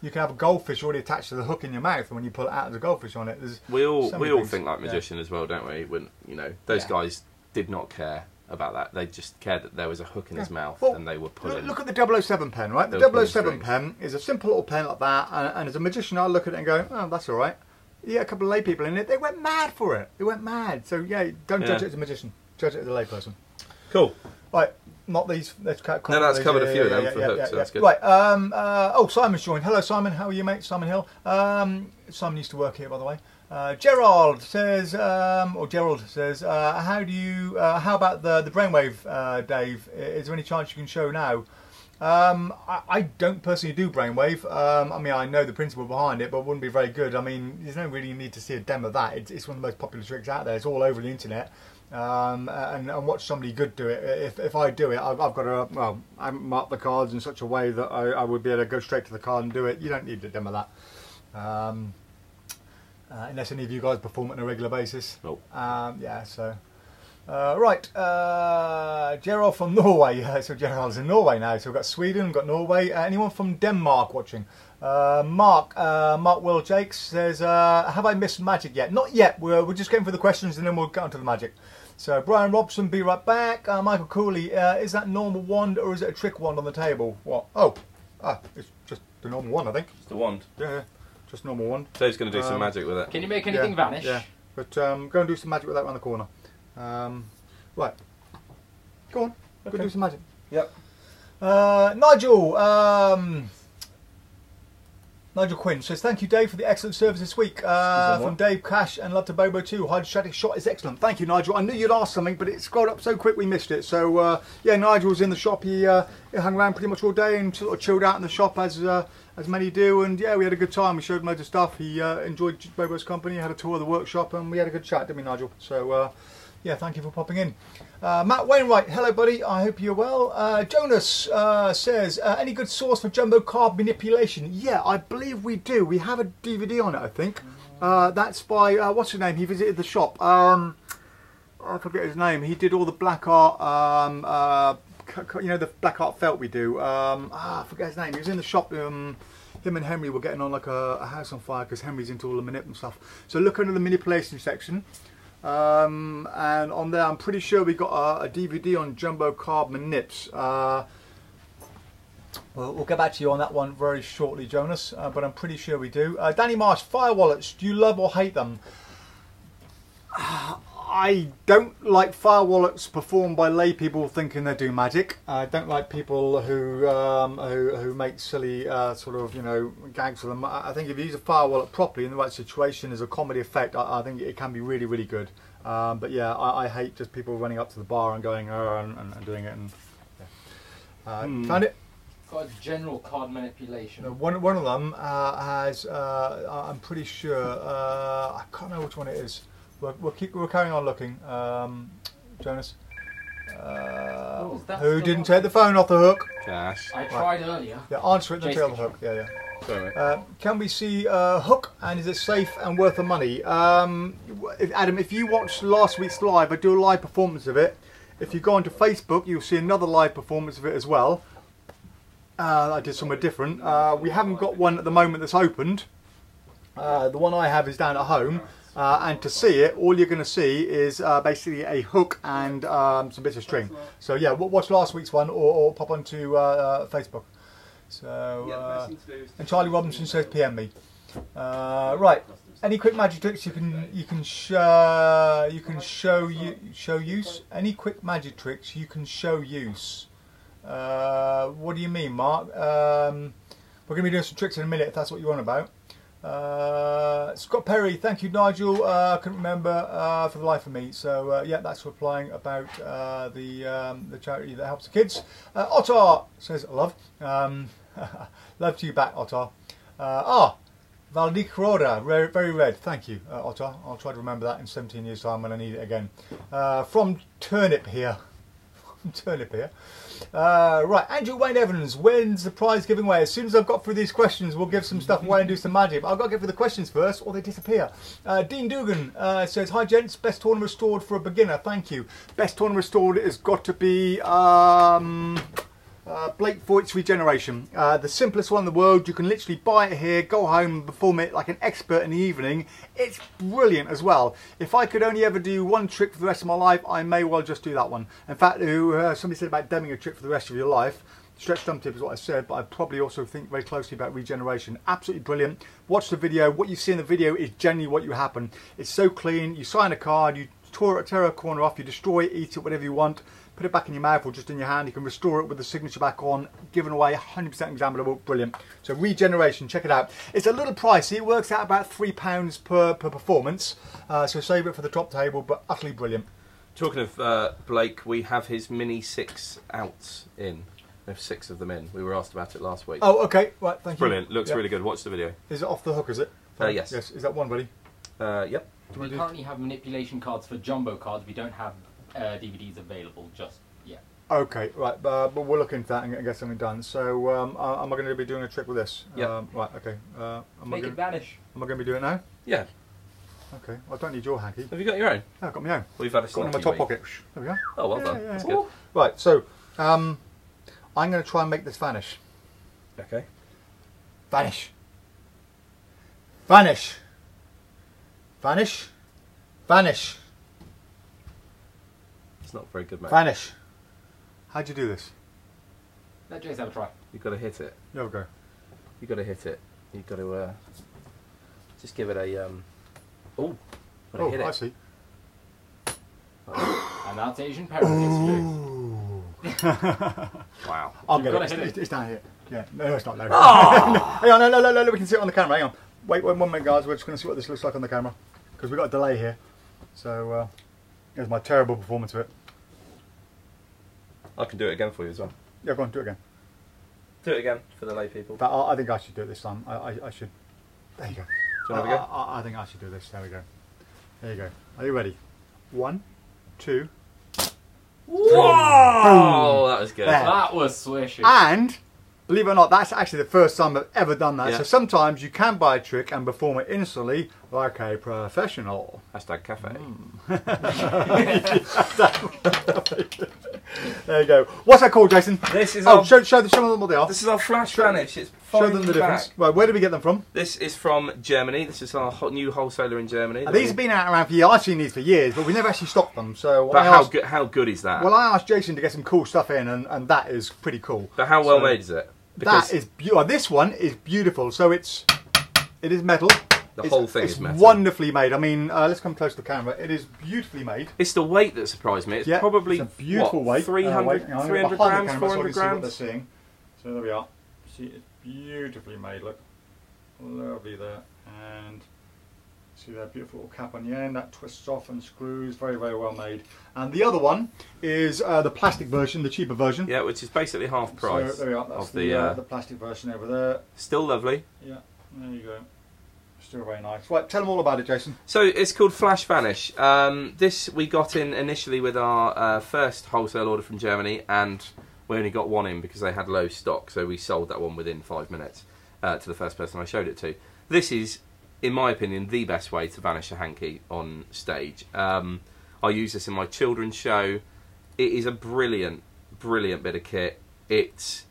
You can have a goldfish already attached to the hook in your mouth, and when you pull it out, there's a goldfish on it. There's we all so we all things. think like Yeah. magician as well, don't we? When you know those Yeah. guys did not care about that. They just cared that there was a hook in his mouth Well, and they were pulling. look at the 007 pen, right? The They were oh pulling 007 strings. pen is a simple little pen like that, and, and as a magician, I look at it and go, "Oh, that's all right." Yeah, a couple of lay people in it, they went mad for it. They went mad. So yeah, don't judge Yeah. it as a magician. Judge it as a layperson. cool. Right, not these. Let's cut. No, that's these. covered a few of them for yeah, so that's good. Right. Um, uh, oh, Simon's joined. Hello, Simon. How are you, mate? Simon Hill. Um, Simon used to work here, by the way. Uh, Gerald says, um, or Gerald says, uh, how do you? Uh, how about the the brainwave, uh, Dave? Is there any chance you can show now? Um, I, I don't personally do brainwave. Um, I mean, I know the principle behind it, but it wouldn't be very good. I mean, there's no really need to see a demo of that. It's, it's one of the most popular tricks out there. It's all over the internet. Um, and, and watch somebody good do it. If, if I do it, I've, I've got to well, I mark the cards in such a way that I, I would be able to go straight to the card and do it. You don't need to demo that, um, uh, unless any of you guys perform it on a regular basis. Nope. Um, yeah, so. Uh, right, uh, Gerald from Norway. So Gerald's in Norway now. So we've got Sweden, we've got Norway. Uh, anyone from Denmark watching? Uh, Mark, uh, Mark Will Jakes says, uh, "Have I missed magic yet? Not yet. We're, we're just going for the questions and then we'll get onto the magic." So Brian Robson, be right back. Uh, Michael Cooley, uh, is that normal wand or is it a trick wand on the table? What? Oh, ah, it's just the normal one, I think. It's the wand. Yeah, yeah, just normal one. Dave's going to do some Um, magic with it. Can you make anything yeah, vanish? Yeah, but um, go and do some magic with that around the corner. Um, right, go on, okay. go Okay. do some magic. Yep. Uh, Nigel, um, Nigel Quinn says, "Thank you, Dave, for the excellent service this week." Uh, from? Dave Cash and Love to Bobo too. Hydrostatic shot is excellent. Thank you, Nigel. I knew you'd ask something, but it scrolled up so quick we missed it. So uh, yeah, Nigel was in the shop. He, uh, he hung around pretty much all day and sort of chilled out in the shop as uh, as many do. And yeah, we had a good time. We showed him loads of stuff. He uh, enjoyed Bobo's company. Had a tour of the workshop, and we had a good chat, didn't we, Nigel? So. Uh, yeah, thank you for popping in. Uh, Matt Wainwright, hello, buddy. I hope you're well. Uh, Jonas uh, says, uh, any good source for jumbo card manipulation? Yeah, I believe we do. We have a DVD on it, I think. Uh, that's by uh, what's his name? He visited the shop. Um, I forget his name. He did all the black art. Um, you know the black art felt we do. Um, ah, I forget his name. He was in the shop. Um, him and Henry were getting on like a, a house on fire because Henry's into all the manip and stuff. So look under the manipulation section. Um, and on there, I'm pretty sure we got a, a DVD on Jumbo Card Manips. Uh, well, we'll get back to you on that one very shortly, Jonas, uh, but I'm pretty sure we do. Uh, Danny Marsh, fire wallets, do you love or hate them? I don't like fire wallets performed by lay people thinking they do magic. I don't like people who um, who, who make silly uh, sort of you know gags with them. I think if you use a fire wallet properly in the right situation as a comedy effect, I, I think it can be really really good. Um, but yeah, I, I hate just people running up to the bar and going uh, and, and, and doing it. And yeah. uh, Hmm. found it. Got general card manipulation. No, one one of them uh, has. Uh, I'm pretty sure. Uh, I can't remember which one it is. We'll, we'll keep. We're carrying on looking. Um, Jonas. Uh, who didn't take the phone off the hook? Cash. I tried earlier. Yeah, answer it and then take off the hook. Yeah, yeah. Sorry. Uh, can we see uh, Hook and is it safe and worth the money? Um, if, Adam, if you watched last week's live, I do a live performance of it. If you go onto Facebook, you'll see another live performance of it as well. Uh, I did somewhere different. Uh, we haven't got one at the moment that's opened. Uh, the one I have is down at home. Uh, and to see it, all you're going to see is uh, basically a hook and um, some bits of string. So yeah, watch last week's one or, or pop onto uh, uh, Facebook. So uh, and Charlie Robinson says PM me. Uh, right. Any quick magic tricks you can you can show you can show you show use? Any quick magic tricks you can show use? Uh, what do you mean, Mark? Um, we're going to be doing some tricks in a minute if that's what you're on about. Uh, Scott Perry, thank you, Nigel. Uh, couldn't remember uh, for the life of me. So uh, yeah, that's replying about uh, the um, the charity that helps the kids. Uh, Ottar says love. Um, love to you back, Ottar. Ah, Valdicroda, very, red. Thank you, Ottar. I'll try to remember that in 17 years' time when I need it again. From Turnip here. Turnip here. Uh, right, Andrew Wayne Evans, when's the prize giving away? As soon as I've got through these questions, we'll give some stuff away and do some magic. But I've got to get through the questions first, or they disappear. Uh, Dean Dugan uh, says, Hi, gents. Best torn and restored for a beginner. Thank you. Best torn and restored has got to be. Um, Uh, Blake Vogt's Regeneration. Uh, the simplest one in the world. You can literally buy it here, go home and perform it like an expert in the evening. It's brilliant as well. If I could only ever do one trick for the rest of my life, I may well just do that one. In fact, uh, somebody said about deming a trick for the rest of your life. Stretch thumb tip is what I said, but I probably also think very closely about regeneration. Absolutely brilliant. Watch the video. What you see in the video is generally what you happen. It's so clean. You sign a card, you tear, tear a corner off, you destroy it, eat it, whatever you want put it back in your mouth or just in your hand. You can restore it with the signature back on, given away 100% examinable, brilliant. So regeneration, check it out. It's a little pricey, it works out about £3 per, per performance, uh, so save it for the top table, but utterly brilliant. Talking of uh, Blake, we have his Mini 6 outs in. We have six of them in. We were asked about it last week. Oh, okay, right, thank you. Brilliant, looks yep. really good. Watch the video. Is it off the hook, is it? Uh, yes. Yes, is that one buddy? Uh, yep. Do we currently have manipulation cards for jumbo cards. We don't have uh, DVDs available just yet. Okay, right, uh, but we'll look into that and get something done. So, um, uh, am I going to be doing a trick with this? Yeah. Um, right, okay. Uh, am Make I gonna, it vanish. Am I going to be doing it now? Yeah. Okay, well, I don't need your hanky. Have you got your own? Yeah, I've got my own. Well, you've had a got in my top week. pocket. There we go. Oh, well yeah, done. Yeah, That's good. Right, so um, I'm going to try and make this vanish. Okay. Vanish. Vanish. Vanish. Vanish. It's not very good, mate. Vanish. How'd you do this? Let Jace have a try. You've got to hit it. There we go. You've got to hit it. You've got to uh, just give it a. Um, oh, oh, hit I it. see. and that's Asian parent wow. I'll get it. It's, it's, down here. Yeah, no, it's not there. Oh. hang on, no, no, no, no, we can see it on the camera. Hang on. Wait, wait one minute, guys. We're just going to see what this looks like on the camera because we've got a delay here. So uh, here's my terrible performance of it. I can do it again for you as well. Yeah, go on, do it again. Do it again for the lay people. But I, I think I should do it this time. I, I, I should. There you go. Do you want to go? I, I think I should do this. There we go. There you go. Are you ready? One, two, Whoa! That was good. There. That was swishy. And believe it or not, that's actually the first time I've ever done that. Yeah. So sometimes you can buy a trick and perform it instantly like a professional. Hashtag cafe. Mm. there you go. What's that called, Jason? This is oh, our, show, show, them, show them what they are. This is our flash vanish. It's show them the difference. Right, where did we get them from? This is from Germany. This is our new wholesaler in Germany. these have been out around for years. I've seen these for years, but we never actually stocked them. So, but how good? How good is that? Well, I asked Jason to get some cool stuff in, and, and that is pretty cool. But how well so, made is it? Because that is beautiful. This one is beautiful. So it's it is metal. The it's, whole thing is metal. wonderfully made. I mean, uh, let's come close to the camera. It is beautifully made. It's the weight that surprised me. It's yeah, probably it's a beautiful what, weight. 300, uh, 300 grams, 400 grams. So there we are. See, it's beautifully made. Look, lovely there, and See that beautiful little cap on the end, that twists off and screws, very, very well made. And the other one is uh, the plastic version, the cheaper version. Yeah, which is basically half price. So there we are, that's the, the, uh, uh, the plastic version over there. Still lovely. Yeah, there you go. Still very nice. Right, tell them all about it, Jason. So it's called Flash Vanish. Um, this we got in initially with our uh, first wholesale order from Germany, and we only got one in because they had low stock, so we sold that one within five minutes uh, to the first person I showed it to. This is in my opinion, the best way to vanish a hanky on stage. Um, I use this in my children's show. It is a brilliant, brilliant bit of kit. It's,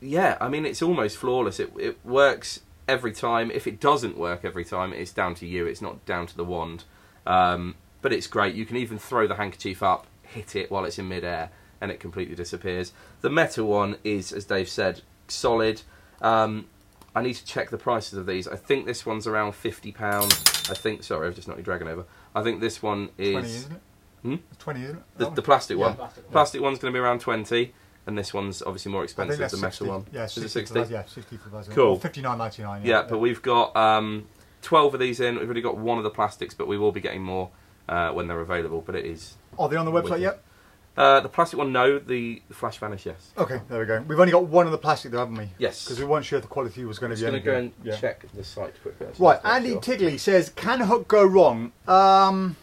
yeah, I mean, it's almost flawless. It, it works every time. If it doesn't work every time, it's down to you. It's not down to the wand. Um, but it's great. You can even throw the handkerchief up, hit it while it's in midair, and it completely disappears. The metal one is, as Dave said, solid. Um, I need to check the prices of these. I think this one's around fifty pounds. I think. Sorry, I've just knocked your dragon over. I think this one is. Twenty, isn't it? Hmm? Twenty, isn't it? The, the plastic yeah, one. Plastic, plastic one's going to be around twenty, and this one's obviously more expensive. The 60. metal one. Yeah, is 60 it sixty? Yeah, sixty for those. Cool. Fifty nine ninety nine. Yeah, yeah, but we've got um, twelve of these in. We've already got one of the plastics, but we will be getting more uh, when they're available. But it is. Are they on the website yet? Uh, the plastic one, no. The, the flash vanish, yes. Okay, there we go. We've only got one of the plastic, though, haven't we? Yes. Because we weren't sure if the quality was going to be. I'm going to go and yeah. check the site quickly. Right, Andy sure. Tigley says, "Can hook go wrong?" Um,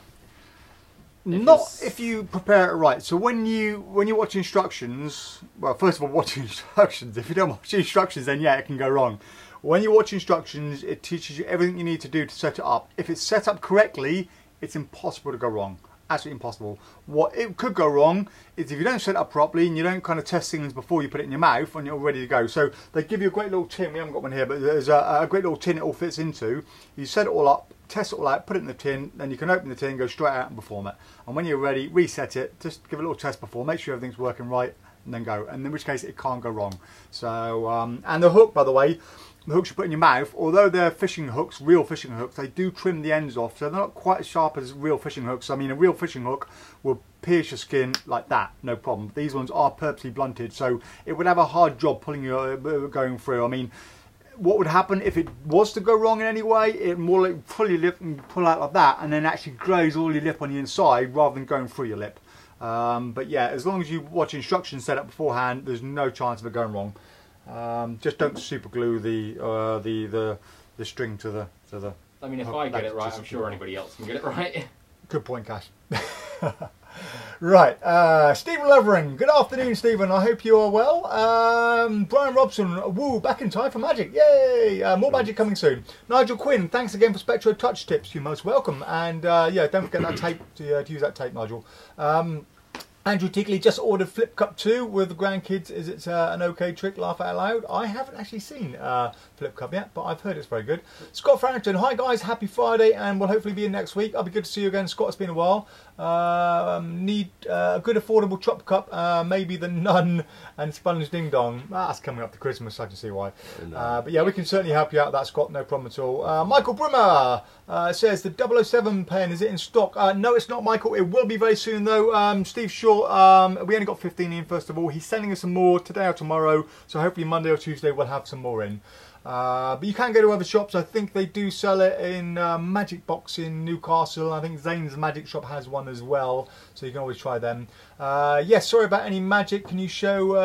if not it's... if you prepare it right. So when you when you watch instructions, well, first of all, watch instructions. If you don't watch instructions, then yeah, it can go wrong. When you watch instructions, it teaches you everything you need to do to set it up. If it's set up correctly, it's impossible to go wrong absolutely impossible. What it could go wrong is if you don't set it up properly and you don't kind of test things before you put it in your mouth and you're ready to go. So they give you a great little tin. We haven't got one here, but there's a, a great little tin it all fits into. You set it all up, test it all out, put it in the tin, then you can open the tin, go straight out and perform it. And when you're ready, reset it. Just give it a little test before, make sure everything's working right, and then go. And in which case, it can't go wrong. So um, and the hook, by the way the hooks you put in your mouth, although they're fishing hooks, real fishing hooks, they do trim the ends off, so they're not quite as sharp as real fishing hooks. I mean, a real fishing hook will pierce your skin like that, no problem. These ones are purposely blunted, so it would have a hard job pulling you uh, going through. I mean, what would happen if it was to go wrong in any way? It more like pull your lip and pull out like that, and then actually graze all your lip on the inside rather than going through your lip. Um, but yeah, as long as you watch instructions set up beforehand, there's no chance of it going wrong. Um, just don't super glue the uh, the the the string to the to the. I mean, if I get it right, I'm sure anybody else can get it right. Good point, Cash. right, uh, Stephen Levering. Good afternoon, Stephen. I hope you are well. Um, Brian Robson. Woo, back in time for magic. Yay! Uh, more magic coming soon. Nigel Quinn. Thanks again for Spectro Touch tips. You're most welcome. And uh, yeah, don't forget that tape to, uh, to use that tape, Nigel. Um, Andrew Tickley just ordered Flip Cup 2 with the grandkids. Is it uh, an okay trick? Laugh out loud. I haven't actually seen uh, Flip Cup yet, but I've heard it's very good. Scott Farrington, hi guys, happy Friday, and we'll hopefully be in next week. I'll be good to see you again, Scott. It's been a while. Um, need uh, a good affordable chop cup, uh, maybe the Nun and Sponge Ding Dong. Ah, that's coming up to Christmas, I can see why. Uh, but yeah, we can certainly help you out that, Scott, no problem at all. Uh, Michael Brimmer uh, says the 007 pen, is it in stock? Uh, no, it's not, Michael. It will be very soon, though. Um, Steve Short, um, we only got 15 in, first of all. He's sending us some more today or tomorrow, so hopefully Monday or Tuesday we'll have some more in. Uh, but you can go to other shops. I think they do sell it in uh, Magic Box in Newcastle. I think Zane's Magic Shop has one as well, so you can always try them. Uh, yes, sorry about any magic. Can you show?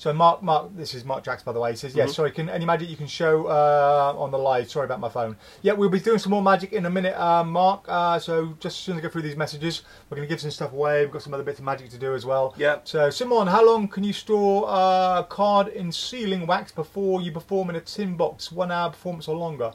Uh, so Mark, Mark, this is Mark Jacks by the way. He says, yes, mm -hmm. sorry. Can any magic you can show uh, on the live? Sorry about my phone. Yeah, we'll be doing some more magic in a minute, uh, Mark. Uh, so just as soon as I go through these messages, we're going to give some stuff away. We've got some other bits of magic to do as well. Yeah. So Simon, how long can you store a card in sealing wax before you perform in a tin box? One hour performance or longer?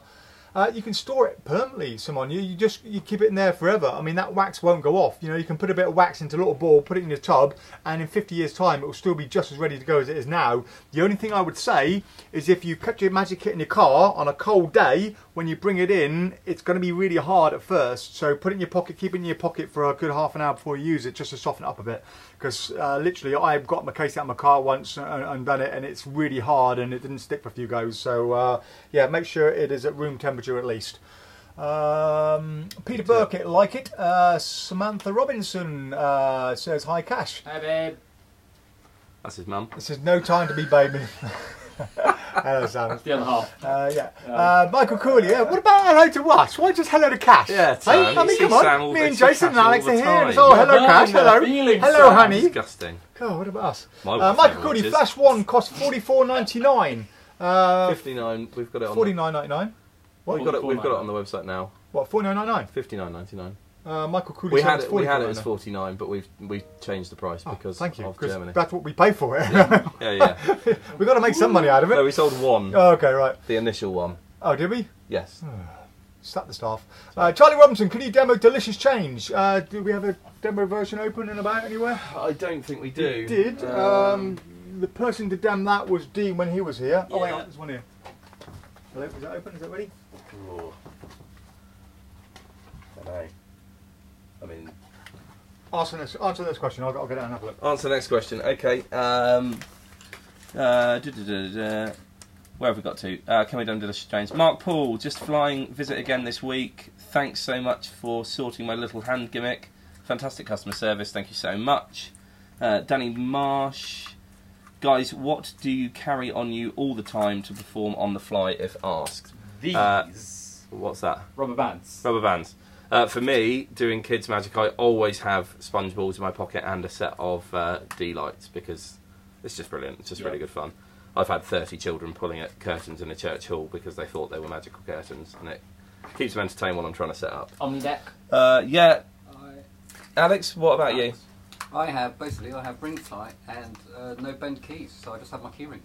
Uh, you can store it permanently, Simon. You, you just you keep it in there forever. I mean, that wax won't go off. You know, you can put a bit of wax into a little ball, put it in your tub, and in 50 years' time, it will still be just as ready to go as it is now. The only thing I would say is if you cut your magic kit in your car on a cold day, when you bring it in, it's going to be really hard at first. So put it in your pocket, keep it in your pocket for a good half an hour before you use it, just to soften it up a bit. Because uh, literally, I've got my case out of my car once and, and, done it, and it's really hard, and it didn't stick for a few goes. So uh, yeah, make sure it is at room temperature at least. Um, Peter Burkett, like it. Uh, Samantha Robinson uh, says, Hi, Cash. Hi, babe. That's his mum. This is no time to be baby. hello, Sam. That's the other half. Uh, yeah. Uh, Michael Cooley, yeah. What about hello to us? Why just hello to Cash? Yeah, Sam. Hey, I mean, come on. Me and Jason and Alex are here. oh, hello, Cash. Hello. Hello, honey. Disgusting. God, what about us? Uh, Michael Cooley, Flash 1 costs forty four ninety nine. Uh, 59, we've got it on. Forty nine ninety nine. What? We've got it. We've got it on the website now. What? Forty nine ninety nine. Fifty nine ninety nine. Uh, Michael Cooley we had it. We had it as forty nine, but we've we changed the price oh, because thank you, of Germany. That's what we pay for it. Yeah, yeah. yeah. We've got to make some money out of it. No, we sold one. Oh, okay, right. The initial one. Oh, did we? Yes. Slap the staff. Uh, Charlie Robinson, can you demo Delicious Change? Uh, do we have a demo version open and about anywhere? I don't think we do. We did. Um, um, the person to demo that was Dean when he was here. Yeah. Oh, wait, there's one here. Hello, is that open? Is that ready? Ooh. I I mean. Answer this. Answer this question. I'll, I'll get it and have a look. Answer the next question. Okay. Um, uh, Where have we got to? Uh, can we done Delicious Change? Mark Paul, just flying visit again this week. Thanks so much for sorting my little hand gimmick. Fantastic customer service. Thank you so much. Uh, Danny Marsh. Guys, what do you carry on you all the time to perform on the fly if asked? These. Uh, what's that? Rubber bands. Rubber bands. Uh, for me, doing kids magic, I always have sponge balls in my pocket and a set of uh, D'Lites because it's just brilliant. It's just really good fun. I've had 30 children pulling at curtains in a church hall because they thought they were magical curtains, and it keeps them entertained while I'm trying to set up. Omnideck? Uh, yeah. I... Alex, what about you? I have, basically, I have ring fly and uh, no bend keys, so I just have my key rings.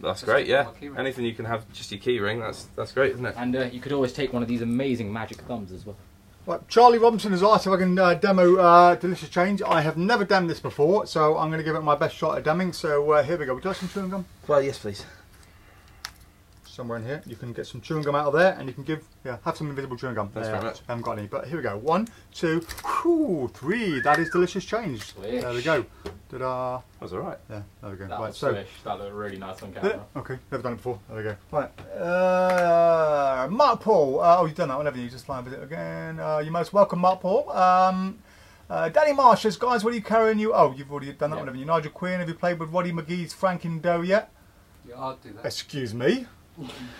That's great, yeah. Anything you can have just your key ring, that's that's great, isn't it? And uh, you could always take one of these amazing magic thumbs as well. Right, Charlie Robinson has asked if I can uh, demo uh, Delicious Change. I have never done this before, so I'm going to give it my best shot at demming. So uh, here we go. Would you like some chewing gum? Well, yes, please. Somewhere in here, you can get some chewing gum out of there, and you can give, yeah, have some invisible chewing gum. Thanks there. very much. I haven't got any, but here we go. One, two, whew, three. That is Delicious Change. Swish. There we go. Ta-da. That was all right. Yeah, there we go. That right, was so. swish. That looked really nice on Did camera. it? Okay, never done it before. There we go. Right. Uh, Mark Paul. Uh, oh, you've done that one, haven't you? Just fly and visit again. Uh, you're most welcome, Mark Paul. Um, uh, Danny Marsh says, guys, what are you carrying you? Oh, you've already done that Yeah. one, haven't you? Nigel Quinn, have you played with Roddy McGhie's Franken Dough yet? Yeah, I'll do that. Excuse me.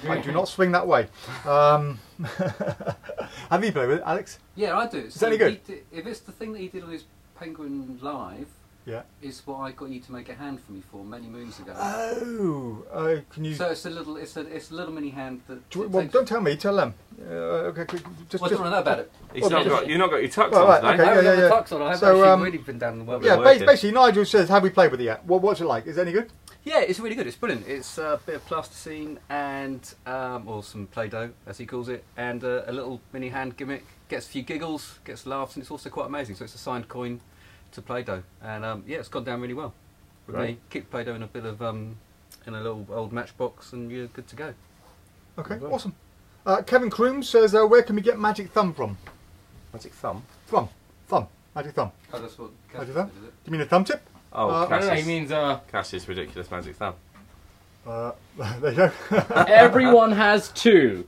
I do not swing that way. Um, have you played with it, Alex? Yeah, I do. Is that any good? did- if it's the thing that he did on his Penguin Live, Yeah. is what I got you to make a hand for me for many moons ago. Oh, uh, can you? so it's a little, it's a, it's a little mini hand that. do, it well, takes- don't tell me. Tell them. Uh, okay, okay, just, Well, I don't know about it. He's Well, not just- got, you've not got your tux Well, on right, today. okay. I haven't yeah, got yeah. the tux on. I haven't So, actually um, really been down the well. yeah. We're Bas- working. basically, Nigel says, "Have we played with it yet? What, what's it like? Is it any good?" Yeah, it's really good. It's brilliant. It's a bit of plasticine and, um, or some Play-Doh, as he calls it, and uh, a little mini hand gimmick. Gets a few giggles, gets laughs, and it's also quite amazing. So it's a signed coin to Play-Doh, and um, yeah, it's gone down really well. With Right. me, keep Play-Doh in a bit of um, in a little old matchbox, and you're good to go. Okay, Well. awesome. Uh, Kevin Croom says, uh, "Where can we get Magic Thumb from?" Magic thumb. Thumb, thumb, Magic Thumb. Oh, that's what. How do Cass that? did, is it? Do you mean a thumb tip? Oh, Uh, No, no, no, he means uh, Cass's ridiculous magic thumb. Uh, there you go. everyone has two.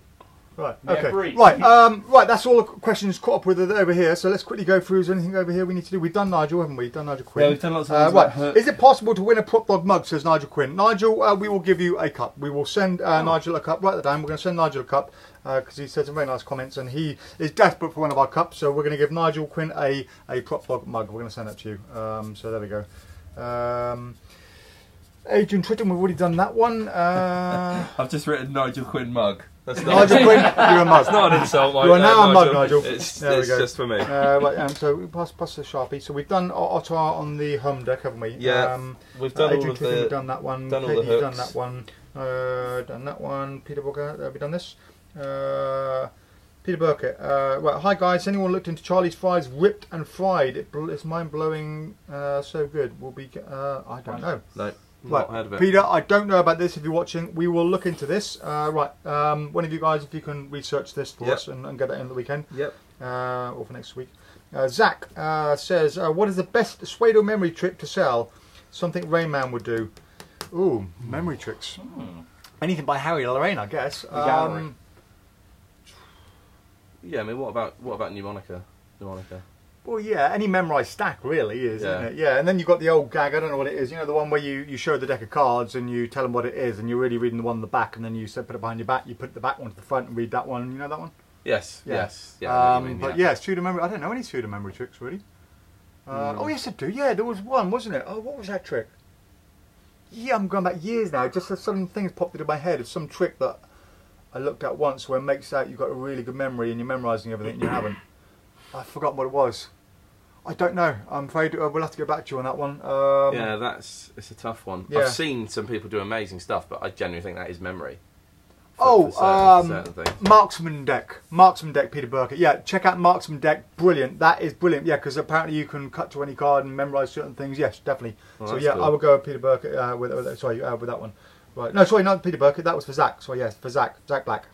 right. Okay. brief. Right. Um, right. That's all the questions caught up with over here. So let's quickly go through. Is there anything over here we need to do? We've done Nigel, haven't we? Done Nigel Quinn. Yeah, we've done lots of Uh, things right. about her- Is it possible to win a prop dog mug? Says Nigel Quinn. Nigel, uh, we will give you a cup. We will send uh, Nigel a cup. Write that down. We're going to send Nigel a cup because he said some very nice comments and he is desperate for one of our cups. So we're going to give Nigel Quinn a a prop dog mug. We're going to send that to you. Um, so there we go. Um, Adrian Tritton, we've already done that one. Uh, I've just written Nigel Quinn mug. That's not Nigel Quinn, you're a mug. It's not an insult, mate. You are uh, now a mug, Nigel. It's, There we go. just for me. Uh, right, um, so we pass, pass the sharpie. So we've done Ottawa on the home deck, haven't we? Yeah, Um, We've uh, done all Adrian of Tritton, we've done that one. done all the Katie's done that one. Uh, done that one. Peter Booker, have we done this? Peter Burkett. Uh, right, hi guys. Anyone looked into Charlie's Fries ripped and fried? It bl- it's mind blowing. Uh, so good. We'll be. Uh, I don't know. No, Right, not heard of it. Peter, I don't know about this. If you're watching, we will look into this. Uh, right, um, one of you guys, if you can research this for Yep. us and, and get it in the weekend Yep. uh, or for next week. Uh, Zach uh, says, uh, "What is the best pseudo memory trick to sell? Something Rayman would do." Ooh, memory tricks. Hmm. Anything by Harry Lorayne, I guess. Um, gallery. Yeah, I mean, what about what about Mnemonica? Mnemonica. well, yeah, any memorized stack really is, Yeah. isn't it? Yeah, and then you've got the old gag. I don't know what it is. You know, the one where you, you show the deck of cards and you tell them what it is, and you're really reading the one on the back, and then you put it behind your back. You put the back one to the front and read that one. You know that one? Yes. Yeah. Yes. Yeah. I know what um, mean, but yeah. pseudo memory. I don't know any pseudo memory tricks really. Uh, Mm. Oh yes, I do. Yeah, there was one, wasn't it? Oh, what was that trick? Yeah, I'm going back years now. Just some things popped into my head of some trick that I looked at once where it makes out you've got a really good memory and you're memorising everything and you haven't. I forgot what it was. I don't know. I'm afraid uh, we'll have to go back to you on that one. Um, yeah, that's it's a tough one. Yeah. I've seen some people do amazing stuff, but I genuinely think that is memory. For- Oh, for certain, um, certain things. Marksman deck. Marksman deck, Peter Burkett. Yeah, check out Marksman deck. Brilliant. That is brilliant. Yeah, because apparently you can cut to any card and memorise certain things. Yes, definitely. So yeah, cool. I will go with Peter Burkett. Uh, with, with sorry, uh, with that one. Right. No, sorry, not Peter Burkett. That was for Zach. Sorry, yes, for Zach. Zach Black.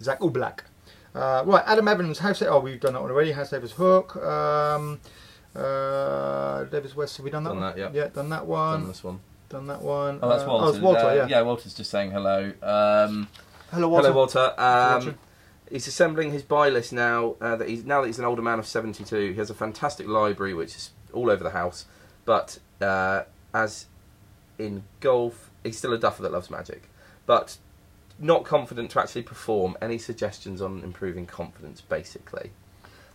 Zach Ublack. Uh, right, Adam Evans. House. Oh, we've done that one already. House Davis Hook. Um, uh, Davis West. Have we done that Done one? that, yeah. Yeah, done that one. Done this one. Done that one. Oh, that's Uh, Walter. it's Walter. Uh, yeah. Walter's just saying hello. Um, Hello, Walter. Hello, Walter. Um, he's assembling his buy list now. Uh, that he's now that he's an older man of seventy-two. He has a fantastic library, which is all over the house. But uh, as in golf, he's still a duffer that loves magic, but not confident to actually perform. Any suggestions on improving confidence, basically?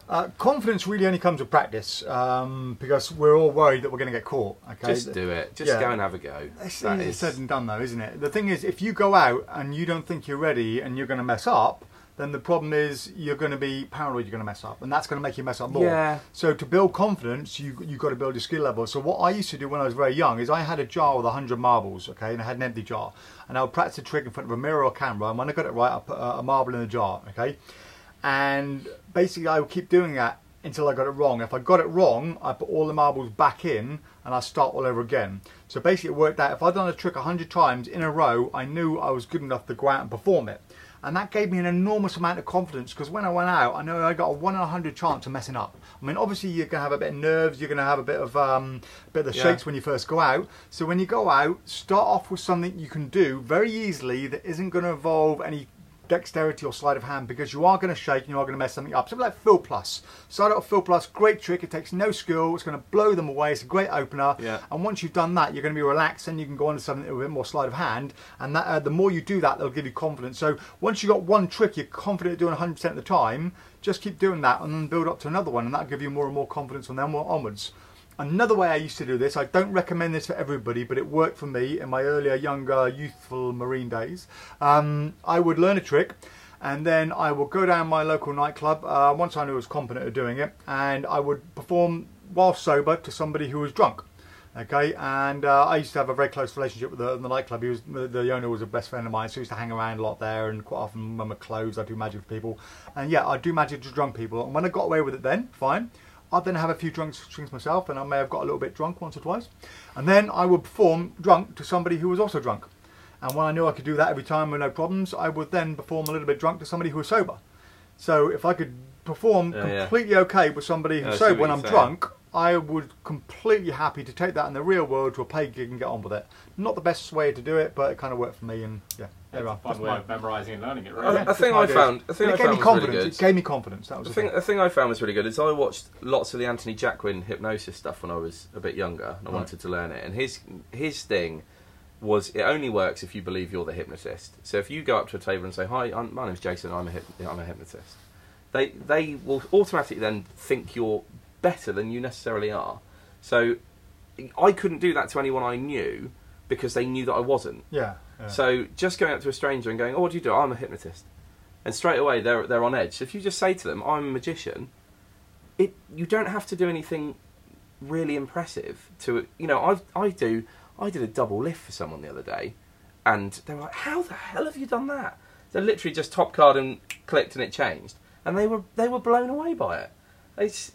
Uh, confidence really only comes with practice um, because we're all worried that we're going to get caught. Okay, Just do it. Just Yeah. go and have a go. It's That is- said and done, though, isn't it? The thing is, if you go out and you don't think you're ready and you're going to mess up, then the problem is you're going to be paranoid you're going to mess up, and that's going to make you mess up more. Yeah. So to build confidence, you you've got to build your skill level. So what I used to do when I was very young is I had a jar with hundred marbles, okay, and I had an empty jar, and I would practice a trick in front of a mirror or camera, and when I got it right, I put a, a marble in the jar, okay. and basically I would keep doing that until I got it wrong. If I got it wrong, I put all the marbles back in and I start all over again. So basically it worked out, if I'd done a trick 100 times in a row, I knew I was good enough to go out and perform it. And that gave me an enormous amount of confidence because when I went out, I know I got a 1 in 100 chance of messing up. I mean, obviously you're going to have a bit of nerves, you're going to have a bit of um, a bit of the Yeah. shakes when you first go out. So when you go out, start off with something you can do very easily that isn't going to involve any dexterity or sleight of hand because you are going to shake and you are going to mess something up. Something like Phil Plus. Start out Phil Plus, great trick. It takes no skill. It's going to blow them away. It's a great opener. Yeah. And once you've done that, you're going to be relaxed and you can go on to something a bit more sleight of hand. And that, uh, the more you do that, they'll give you confidence. So once you've got one trick, you're confident at doing 100% of the time. Just keep doing that and then build up to another one, and that'll give you more and more confidence from then more onwards. Another way I used to do this, I don't recommend this for everybody, but it worked for me in my earlier, younger, youthful marine days. Um, I would learn a trick and then I would go down my local nightclub uh, once I knew I was competent at doing it, and I would perform while sober to somebody who was drunk. Okay, and uh, I used to have a very close relationship with the, the nightclub. He was the, owner was a best friend of mine, so I used to hang around a lot there. And quite often when we're closed, I do magic for people. And yeah, I do magic to drunk people. And when I got away with it, then fine. I'd then have a few drunk drinks myself, and I may have got a little bit drunk once or twice. And then I would perform drunk to somebody who was also drunk. And when I knew I could do that every time with no problems, I would then perform a little bit drunk to somebody who was sober. So if I could perform Yeah, yeah. completely okay with somebody who's sober when I'm saying. drunk, I would completely happy to take that in the real world to a paid gig and get on with it. Not the best way to do it, but it kind of worked for me. And yeah, there It's a are. fun That's way mine. of memorising and learning it, I, really. I that's think my I found. I And think it I gave me found was really confidence. good. It gave me confidence. That was The the thing, thing. the thing I found was really good is I watched lots of the Anthony Jacquin hypnosis stuff when I was a bit younger and I Right. wanted to learn it. And his his thing was it only works if you believe you're the hypnotist. So if you go up to a table and say, "Hi, I'm, my name's Jason. I'm a hyp- I'm a hypnotist," they they will automatically then think you're better than you necessarily are. So I couldn't do that to anyone I knew because they knew that I wasn't. Yeah. So just going up to a stranger and going, "Oh, what do you do?" I'm a hypnotist, and straight away they're they're on edge. If you just say to them, "I'm a magician," it you don't have to do anything really impressive to you know. I I do I did a double lift for someone the other day, and they were like, "How the hell have you done that?" They literally just top card and clicked and it changed, and they were they were blown away by it. It's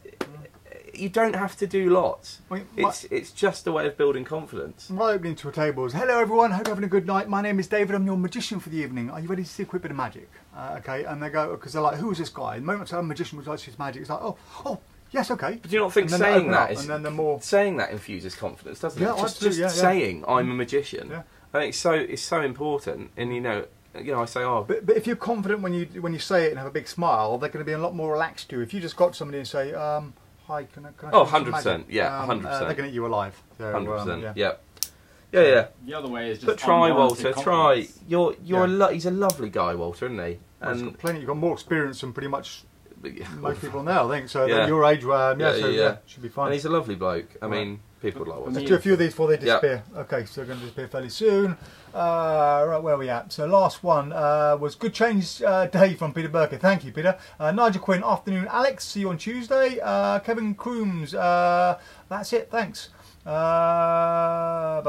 you don't have to do lots. Wait, my- It's it's just a way of building confidence. My opening to a table is Hello everyone, hope you're having a good night. My name is David, I'm your magician for the evening. Are you ready to see a quick bit of magic? Uh, okay, and they go, because they're like, Who is this guy? The moment I a magician which likes his magic, it's like, Oh, oh, yes, okay. But do you not think And saying that up, is And then the more. saying that infuses confidence, doesn't Yeah, it? Just, just yeah, yeah. saying I'm a magician. Yeah. I think it's so it's so important. And you know, you know, I say, oh, But, but if you're confident when you when you say it and have a big smile, they're going to be a lot more relaxed to you. If you just got somebody and say, um, Hi, can I, can I Oh, show you some 100%, magic?" yeah, Um, 100%. Uh, they're going to eat you alive. So, um, hundred percent, yeah. yeah, yeah, yeah. The other way is just But try, unwarranted Walter. Try. confidence. You're you're a Yeah. lo- he's a lovely guy, Walter, isn't he? Well, it's And got plenty. You've got more experience than pretty much most people now, I think. So Yeah. your age, um, yeah, Yeah, so yeah, yeah, yeah. should be fine. and he's a lovely bloke. I Right. mean, people like Walter. Let's do a few of these before they Yeah. disappear. Okay, so they're going to disappear fairly soon. Uh, right, where are we at? So last one uh, was Good Change uh, Day from Peter Burke. Thank you, Peter. Uh, Nigel Quinn, afternoon. Alex, see you on Tuesday. Uh, Kevin Crooms, uh, that's it, thanks. Uh.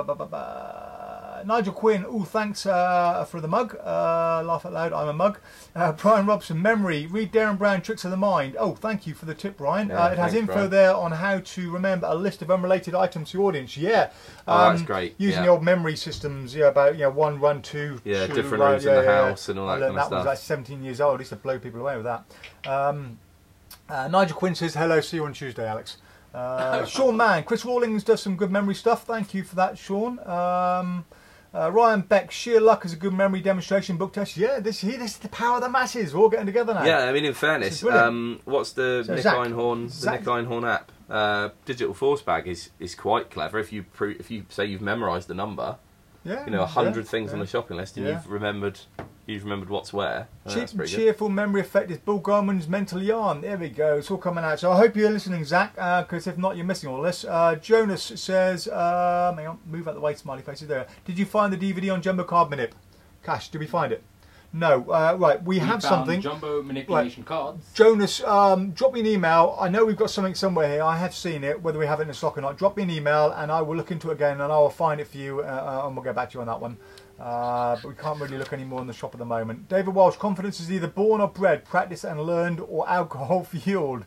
Nigel Quinn, oh, thanks uh, for the mug. Uh, laugh out loud, I'm a mug. Uh, Brian Robson, memory. Read Derren Brown, Tricks of the Mind. Oh, thank you for the tip, Brian. Yeah, uh, it has thanks, info Brian. there on how to remember a list of unrelated items to the audience. Yeah. Oh, that's Um, great, Using yeah. the old memory systems, yeah, about you know one, run, two, Yeah, two, different rooms in the house and all that kind learned of that was like 17 years old. I used to blow people away with that. Um, uh, Nigel Quinn says hello. See you on Tuesday, Alex. Uh, Sean Mann, Chris Rawlings does some good memory stuff. Thank you for that, Sean. Um, uh, Ryan Beck, sheer luck is a good memory demonstration book test. Yeah, this here, this is the power of the masses. We're all getting together now. Yeah, I mean, in fairness, um, what's the So Nick Zach- Einhorn? The Zach- Nick Einhorn app, uh, Digital Force Bag is is quite clever. If you if you say you've memorised the number, yeah, you know, a hundred yeah, things yeah. on the shopping list, and you've remembered you've remembered what's where. Uh, Cheap and pretty good. cheerful memory effect is Bill Gorman's mental yarn. There we go. It's all coming out. So I hope you're listening, Zach, because if not, you're missing all this. Uh, Jonas says, um, hang on, move out the way, smiley faces there. Did you find the DVD on Jumbo Card Manip? Cash, did we find it? No. Uh, right, we, have something. Jumbo manipulation cards. Jonas, um, drop me an email. I know we've got something somewhere here. I have seen it. Whether we have it in the stock or not, drop me an email and I will look into it again and I will find it for you uh, uh, and we'll get back to you on that one. Uh, but we can't really look any more in the shop at the moment. David Walsh, confidence is either born or bred, practiced and learned, or alcohol fueled.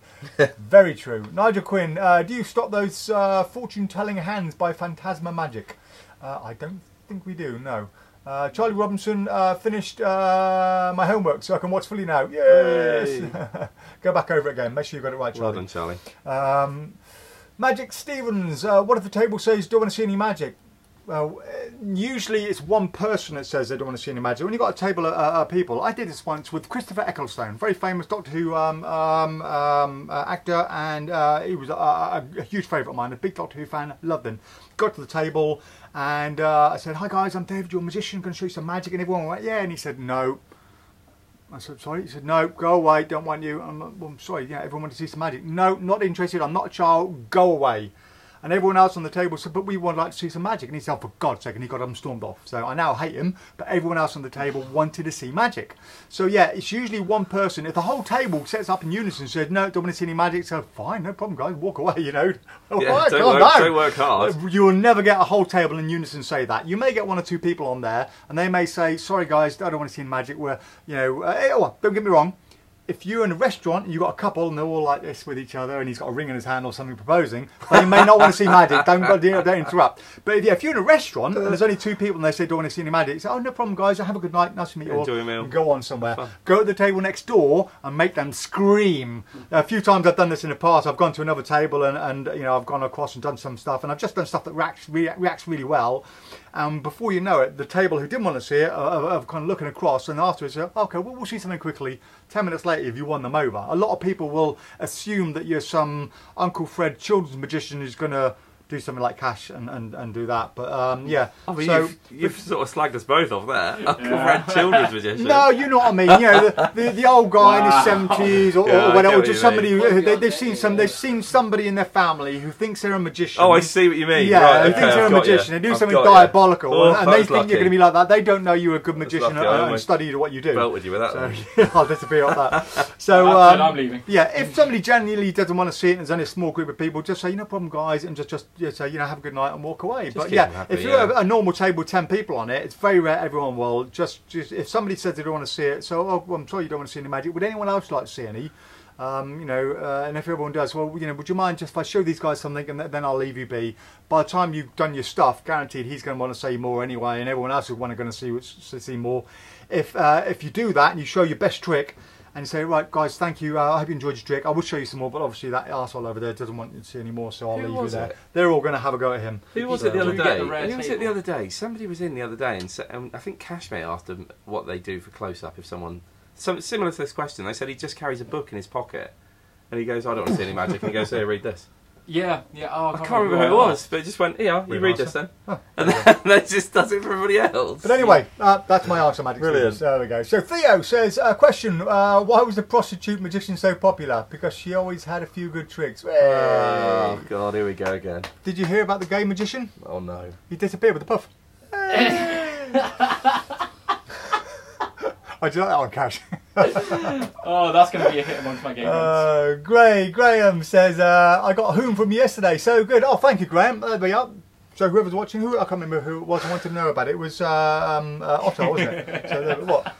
Very true. Nigel Quinn, uh, do you stop those uh, fortune telling hands by Fantasma Magic? Uh, I don't think we do, no. Uh, Charlie Robinson uh, finished uh, my homework so I can watch fully now. Yes! Go back over it again. Make sure you got it right, Charlie. Well done, Charlie. Um, Magic Stevens, uh, what if the table says, do you want to see any magic? Well, uh, usually it's one person that says they don't want to see any magic. When you've got a table of uh, people, I did this once with Christopher Eccleston, very famous Doctor Who um, um, um, uh, actor, and uh, he was a, a, a huge favourite of mine, a big Doctor Who fan, loved him. Got to the table, and uh, I said, Hi guys, I'm David, you're a magician, going to show you some magic. And everyone went, Yeah, and he said, No. I said, sorry. He said, no, go away, don't want you. I'm, I'm sorry, yeah, everyone wanted to see some magic. No, not interested, I'm not a child, go away. And everyone else on the table said, but we would like to see some magic. And he said, oh, for God's sake, and he got them stormed off. So I now hate him, but everyone else on the table wanted to see magic. So yeah, it's usually one person. If the whole table sets up in unison and said, no, don't want to see any magic, so fine, no problem, guys, walk away, you know. Yeah, Alright, don't, calm work, down. don't work hard. You will never get a whole table in unison say that. You may get one or two people on there, and they may say, "Sorry, guys, I don't want to see any magic." Where you know, uh, eh, oh, don't get me wrong. If you're in a restaurant and you've got a couple and they're all like this with each other, and he's got a ring in his hand or something proposing, they may not want to see magic. Don't, don't, interrupt. But if, yeah, if you're in a restaurant and there's only two people and they say, "Don't want to see any magic," say, "Oh, no problem, guys. Have a good night. Nice to meet you all." Enjoy your meal. And go on somewhere. Go to the table next door and make them scream. A few times I've done this in the past. I've gone to another table and, and you know I've gone across and done some stuff, and I've just done stuff that reacts reacts really well. And before you know it, the table who didn't want to see it are, are, are kind of looking across, and afterwards, say, okay, well we'll see something quickly. Ten minutes later, if you won them over, a lot of people will assume that you're some Uncle Fred children's magician who's going to do something like cash and, and, and do that. But um, yeah, Oh, but so you've, you've sort of slagged us both off there. Uncle Fred Children's magician. no, you know what I mean. You know, the, the, the old guy in his seventies, or, Yeah, or whatever, what just somebody mean. who they, they've seen some, they've seen somebody in their family who thinks they're a magician. Oh, I see what you mean. Yeah, right, who okay, thinks they're I've a got you. magician. They do I've something diabolical, Oh, and that they was think you're going to be like that. They don't know you're a good magician lucky, and, I and studied what you do. Belted you with that So yeah, I'll disappear off that. So um, I'm leaving. yeah, if somebody genuinely doesn't want to see it and there's only a small group of people, just say no problem, guys, and just just yeah, say you know have a good night and walk away. but yeah, happy, if you're yeah. a, normal table with ten people on it, it's very rare everyone will just just if somebody says they don't want to see it, so oh, well, I'm sorry you don't want to see any magic. Would anyone else like to see any? Um, you know, uh, and if everyone does, well, you know, would you mind just if I show these guys something and th- then I'll leave you be? By the time you've done your stuff, guaranteed he's going to want to see more anyway, and everyone else is going to see see more. If uh, if you do that and you show your best trick, and you say, right, guys, thank you. Uh, I hope you enjoyed your trick. I will show you some more, but obviously that asshole over there doesn't want you to see any more, so I'll Who leave you there. it? They're all going to have a go at him. Who was So- it the other Do we get day? the Who was it the other day? Somebody was in the other day, and sa- um, I think Cashmate asked them what they do for close up if someone. Some, similar to this question, they said he just carries a book in his pocket, and he goes, "I don't want to see any magic," and he goes, "Here, read this." Yeah, yeah. Oh, I can't remember who it was, but it just went, "Yeah, you Read read this then," Oh, and then they just does it for everybody else. But anyway, uh, that's my answer, Magic Brilliant. Stevens. There we go. So Theo says, uh, question, uh, why was the prostitute magician so popular? Because she always had a few good tricks. Oh God, here we go again. Did you hear about the gay magician? Oh no. He disappeared with a puff. I do like that one, Cash. Oh, that's going to be a hit amongst my game. Uh, Gray Graham says, uh, I got a whom from yesterday. So good. Oh, thank you, Graham. There we are. So whoever's watching, who I can't remember who it was. I wanted to know about it. It was uh, um, uh, Otto, wasn't it? So there, what?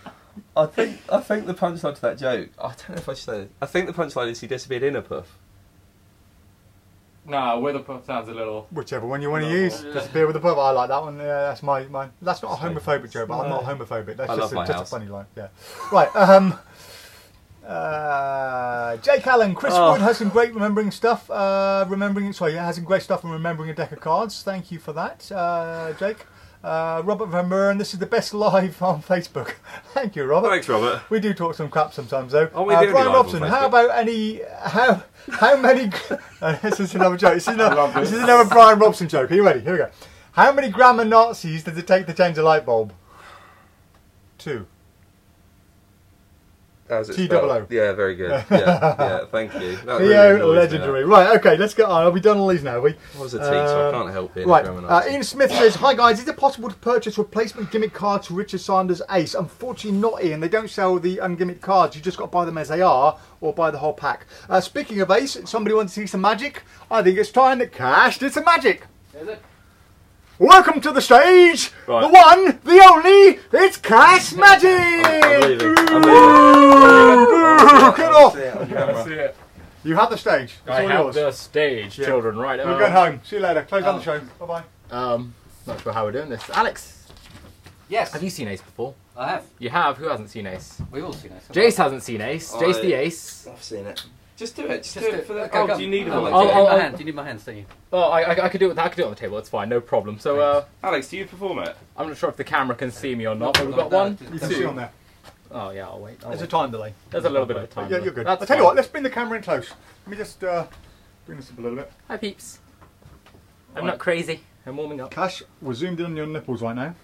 I think I think the punchline to that joke. I don't know if I should say. It. I think the punchline is he disappeared in a puff. No, with a puff sounds a little. Whichever one you want to No. use. Beer with a puff. I like that one. Yeah, that's my, my that's not a homophobic joke, but I'm not homophobic. That's I just, love a, my just a funny line. Yeah. Right. Um. Uh, Jake Allen, Chris Oh. Wood has some great remembering stuff. Uh, remembering, sorry, yeah, has some great stuff on remembering a deck of cards. Thank you for that, uh, Jake. Uh, Robert Van Buren, this is the best live on Facebook. Thank you, Robert. Thanks, Robert. We do talk some crap sometimes, though. Oh, we uh, do Brian Robson, how about any? How how many? Uh, this is another joke. This is another, this. is another Brian Robson joke. Are you ready? Here we go. How many grammar Nazis does it take to change a light bulb? Two. How's it T double O. Yeah, very good. Yeah, yeah. Thank you. That really Theo, annoys legendary. Right, okay, let's get on. Have we done all these now? Have we? I was a tea, so I Um, can't help it. Right. Grammar Uh, Ian Smith says, "Hi guys, is it possible to purchase replacement gimmick cards for Richard Sanders Ace? Unfortunately, not Ian. They don't sell the ungimmick cards. You just got to buy them as they are, or buy the whole pack." Uh, speaking of Ace, somebody wants to see some magic. I think it's time that Cash did some magic. Is it? Welcome to the stage, Right. the one, the only, it's Cash Magic! I'm leaving. I'm Ooh, leaving. Off! See it. You have the stage. It's I all have yours. the stage, Yeah. children. Right. We're uh, going home. See you later. Close down the show. Bye bye. Um, not sure how we're doing this. Alex, Yes, have you seen Ace before? I have. You have. Who hasn't seen Ace? We've all seen Ace. Jace hasn't seen Ace. Jace the Ace. I've seen it. Just do it. Just, Just do do it for the. okay, oh, go. do you need Oh, one? I'll- do you I'll- need my I'll- hand? Do you need my hands? Don't you? Oh, I, I, I could do it. I could do it on the table. It's fine. No problem. So, uh, Alex, do you perform it? I'm not sure if the camera can see me or not. But we've got one. You can see on there. Oh yeah, I'll wait. I'll There's a time delay. There's a little bit of a time. Yeah, you're good. That's I'll tell you what, let's bring the camera in close. Let me just uh, bring this up a little bit. Hi peeps. I'm not crazy. I'm warming up. Cash, we're zoomed in on your nipples right now.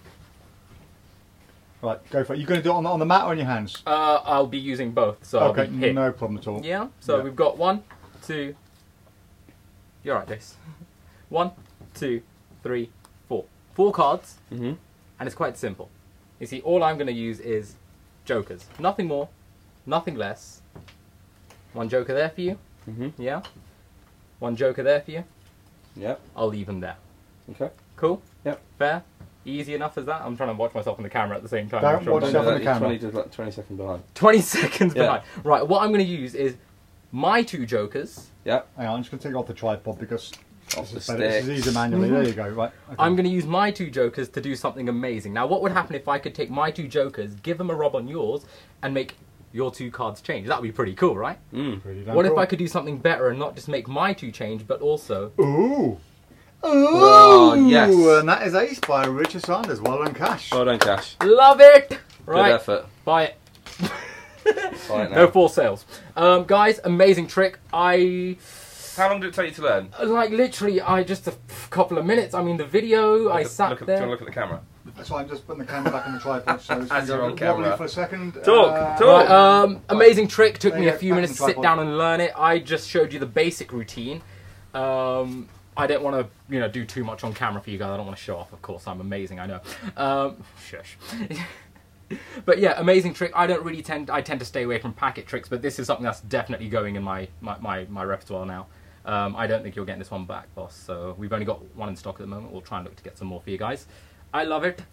Right, go for it. You're going to do it on the, on the mat or on your hands? Uh, I'll be using both. So okay, I'll be here. no problem at all. Yeah. So Yeah. we've got one, two. You're right, Jace. One, two, three, four. Four cards, Mm-hmm. and it's quite simple. You see, all I'm going to use is jokers. Nothing more, nothing less. One joker there for you. Mm-hmm. Yeah. One joker there for you. Yep. I'll leave them there. Okay. Cool. Yep. Fair. Easy enough as that. I'm trying to watch myself on the camera at the same time. Don't I'm sure watch yourself on the camera. 20, just like 20 seconds behind. 20 seconds Yeah. behind. Right, what I'm going to use is my two jokers. Yep. Hang on, I'm just going to take off the tripod because Off this the is, better. this is stick. easier manually. There you go. Right. Okay. I'm going to use my two jokers to do something amazing. Now, what would happen if I could take my two jokers, give them a rub on yours, and make your two cards change? That would be pretty cool, right? Mm. Pretty damn what if. I could do something better and not just make my two change, but also. Ooh. Ooh. Oh, yes. And that is Ace by Richard Sanders. Well done, Cash. Well done, Cash. Love it! Good effort. buy it. Buy it now. No false sales. Um, guys, amazing trick. I. How long did it take you to learn? Like, literally, I just a couple of minutes. I mean, the video, I Look at- sat look at, there. Do you want to look at the camera? That's why I'm just putting the camera back on the tripod. So it's As gonna you're on camera. for a second. Talk, Uh, talk. Right, um, amazing trick. Took me a few minutes to sit down and learn it. I just showed you the basic routine. Um, I don't want to, you know, do too much on camera for you guys. I don't want to show off. Of course, I'm amazing. I know. Um, shush. but yeah, amazing trick. I don't really tend. I tend to stay away from packet tricks, but this is something that's definitely going in my my, my, my repertoire now. Um, I don't think you're getting this one back, boss. So we've only got one in stock at the moment. We'll try and look to get some more for you guys. I love it.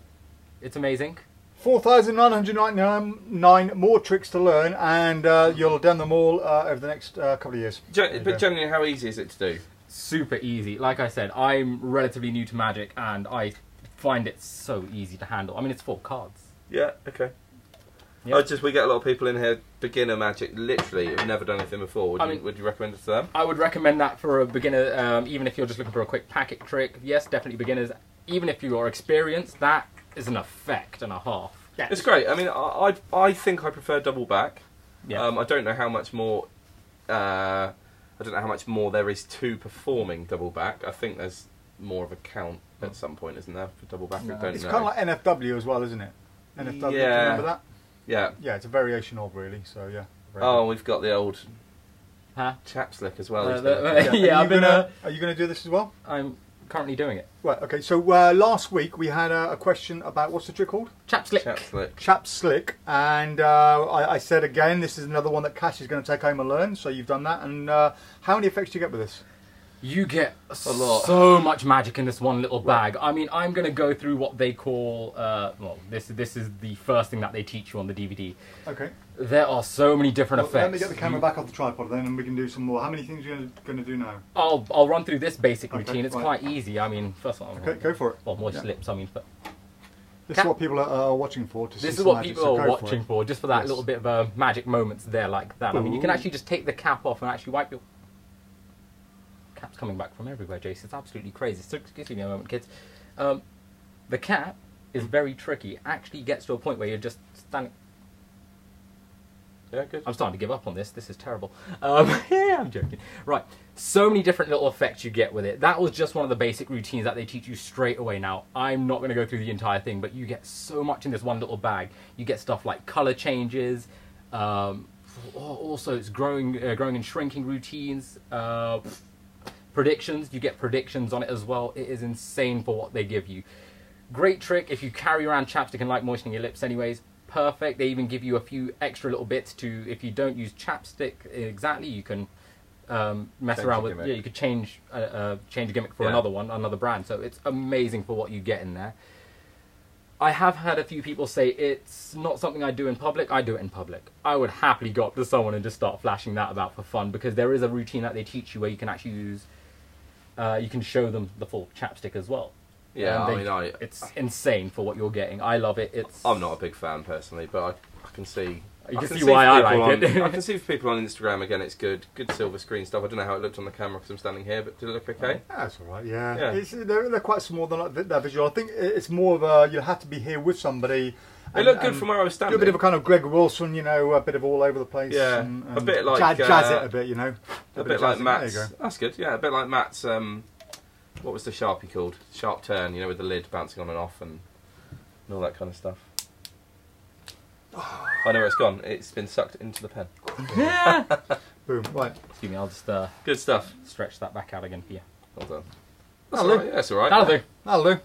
It's amazing. 4,999 more tricks to learn, and uh, you'll have done them all uh, over the next uh, couple of years. Gen- but generally, how easy is it to do? Super easy. Like I said, I'm relatively new to Magic, and I find it so easy to handle. I mean, it's four cards. Yeah. Okay. Yeah. I just we get a lot of people in here beginner magic, literally who've never done anything before. Would, I you, would you recommend it to them? I would recommend that for a beginner, um, even if you're just looking for a quick packet trick. Yes, definitely beginners. Even if you are experienced, that is an effect and a half. Yeah, It's great. I mean, I I, I think I prefer double back. yeah. Um, I don't know how much more. Uh, I don't know how much more there is to performing double back. I think there's more of a count at some point, isn't there, for double back? No. I don't It's know. kind of like NFW as well, isn't it? NFW, do you Yeah. remember that? yeah. Yeah, it's a variation of really, so yeah. Oh, good. we've got the old Huh? Chap Slick as well. Uh, is the- there? uh, yeah, Are I've you been. gonna, Uh, Are you going to do this as well? I'm currently doing it. Right, okay, so uh, last week we had a, a question about what's the trick called? Chap Slick. chapslick. Chap Slick, and uh, I, I said again, this is another one that Cash is going to take home and learn, so you've done that. And uh, how many effects do you get with this? You get A lot. so much magic in this one little bag. I mean, I'm going to go through what they call. Uh, well, this this is the first thing that they teach you on the DVD. Okay. There are so many different Well, effects. let me get the camera back off the tripod then, and we can do some more. How many things are you going to do now? I'll I'll run through this basic Okay, routine. It's right. quite easy. I mean, first of all, Okay, go for it. well, moist Yeah. lips. I mean, but This is what people are, watching for. To see this is what magic, people so are go for watching for, just for that Yes. little bit of uh, magic moments there, like that. I mean, you can actually just take the cap off and actually wipe your. Cap's coming back from everywhere, Jace. It's absolutely crazy. So, excuse me a moment, kids. Um, the cap is very tricky. It actually gets to a point where you're just standing. Yeah, good. I'm starting to give up on this. This is terrible. Um, yeah, I'm joking. Right. So many different little effects you get with it. That was just one of the basic routines that they teach you straight away. Now, I'm not going to go through the entire thing, but you get so much in this one little bag. You get stuff like color changes. Um, also, it's growing, uh, growing and shrinking routines. Uh, predictions. You get predictions on it as well. It is insane for what they give you. Great trick if you carry around chapstick and like moistening your lips anyways. Perfect. They even give you a few extra little bits to, if you don't use chapstick exactly, you can um, mess Change around with. gimmick. Yeah, you could change uh, uh, change a gimmick for Yeah. another one, another brand. So it's amazing for what you get in there. I have had a few people say it's not something I do in public. I do it in public. I would happily go up to someone and just start flashing that about for fun because there is a routine that they teach you where you can actually use. Uh, you can show them the full chapstick as well. Yeah, And I mean, I, it's insane for what you're getting. I love it. It's I'm not a big fan personally, but I, I can see. You I can see why I people like it. on- I can see for people on Instagram again. It's good, good silver screen stuff. I don't know how it looked on the camera because I'm standing here, but did it look okay? That's all right. Yeah, Yeah. It's, they're, they're quite small. They're not that visual. I think it's more of a you have to be here with somebody. It and- looked good from where I was Do standing. a bit of a kind of Greg Wilson, you know, a bit of all over the place. Yeah, and, a bit like, jazz, jazz uh, it a bit, you know. a of bit like jazzing. Matt's. There you go. That's good. Yeah, a bit like Matt's. Um, what was the sharpie called? Sharp turn. You know, with the lid bouncing on and off and, and all that kind of stuff. I know where it's gone. It's been sucked into the pen. Yeah. Boom. Right. Excuse me. I'll just uh, Good stuff. stretch that back out again for you. Well done. That's That'll all do. Yeah, that's all right. That'll do. That'll do.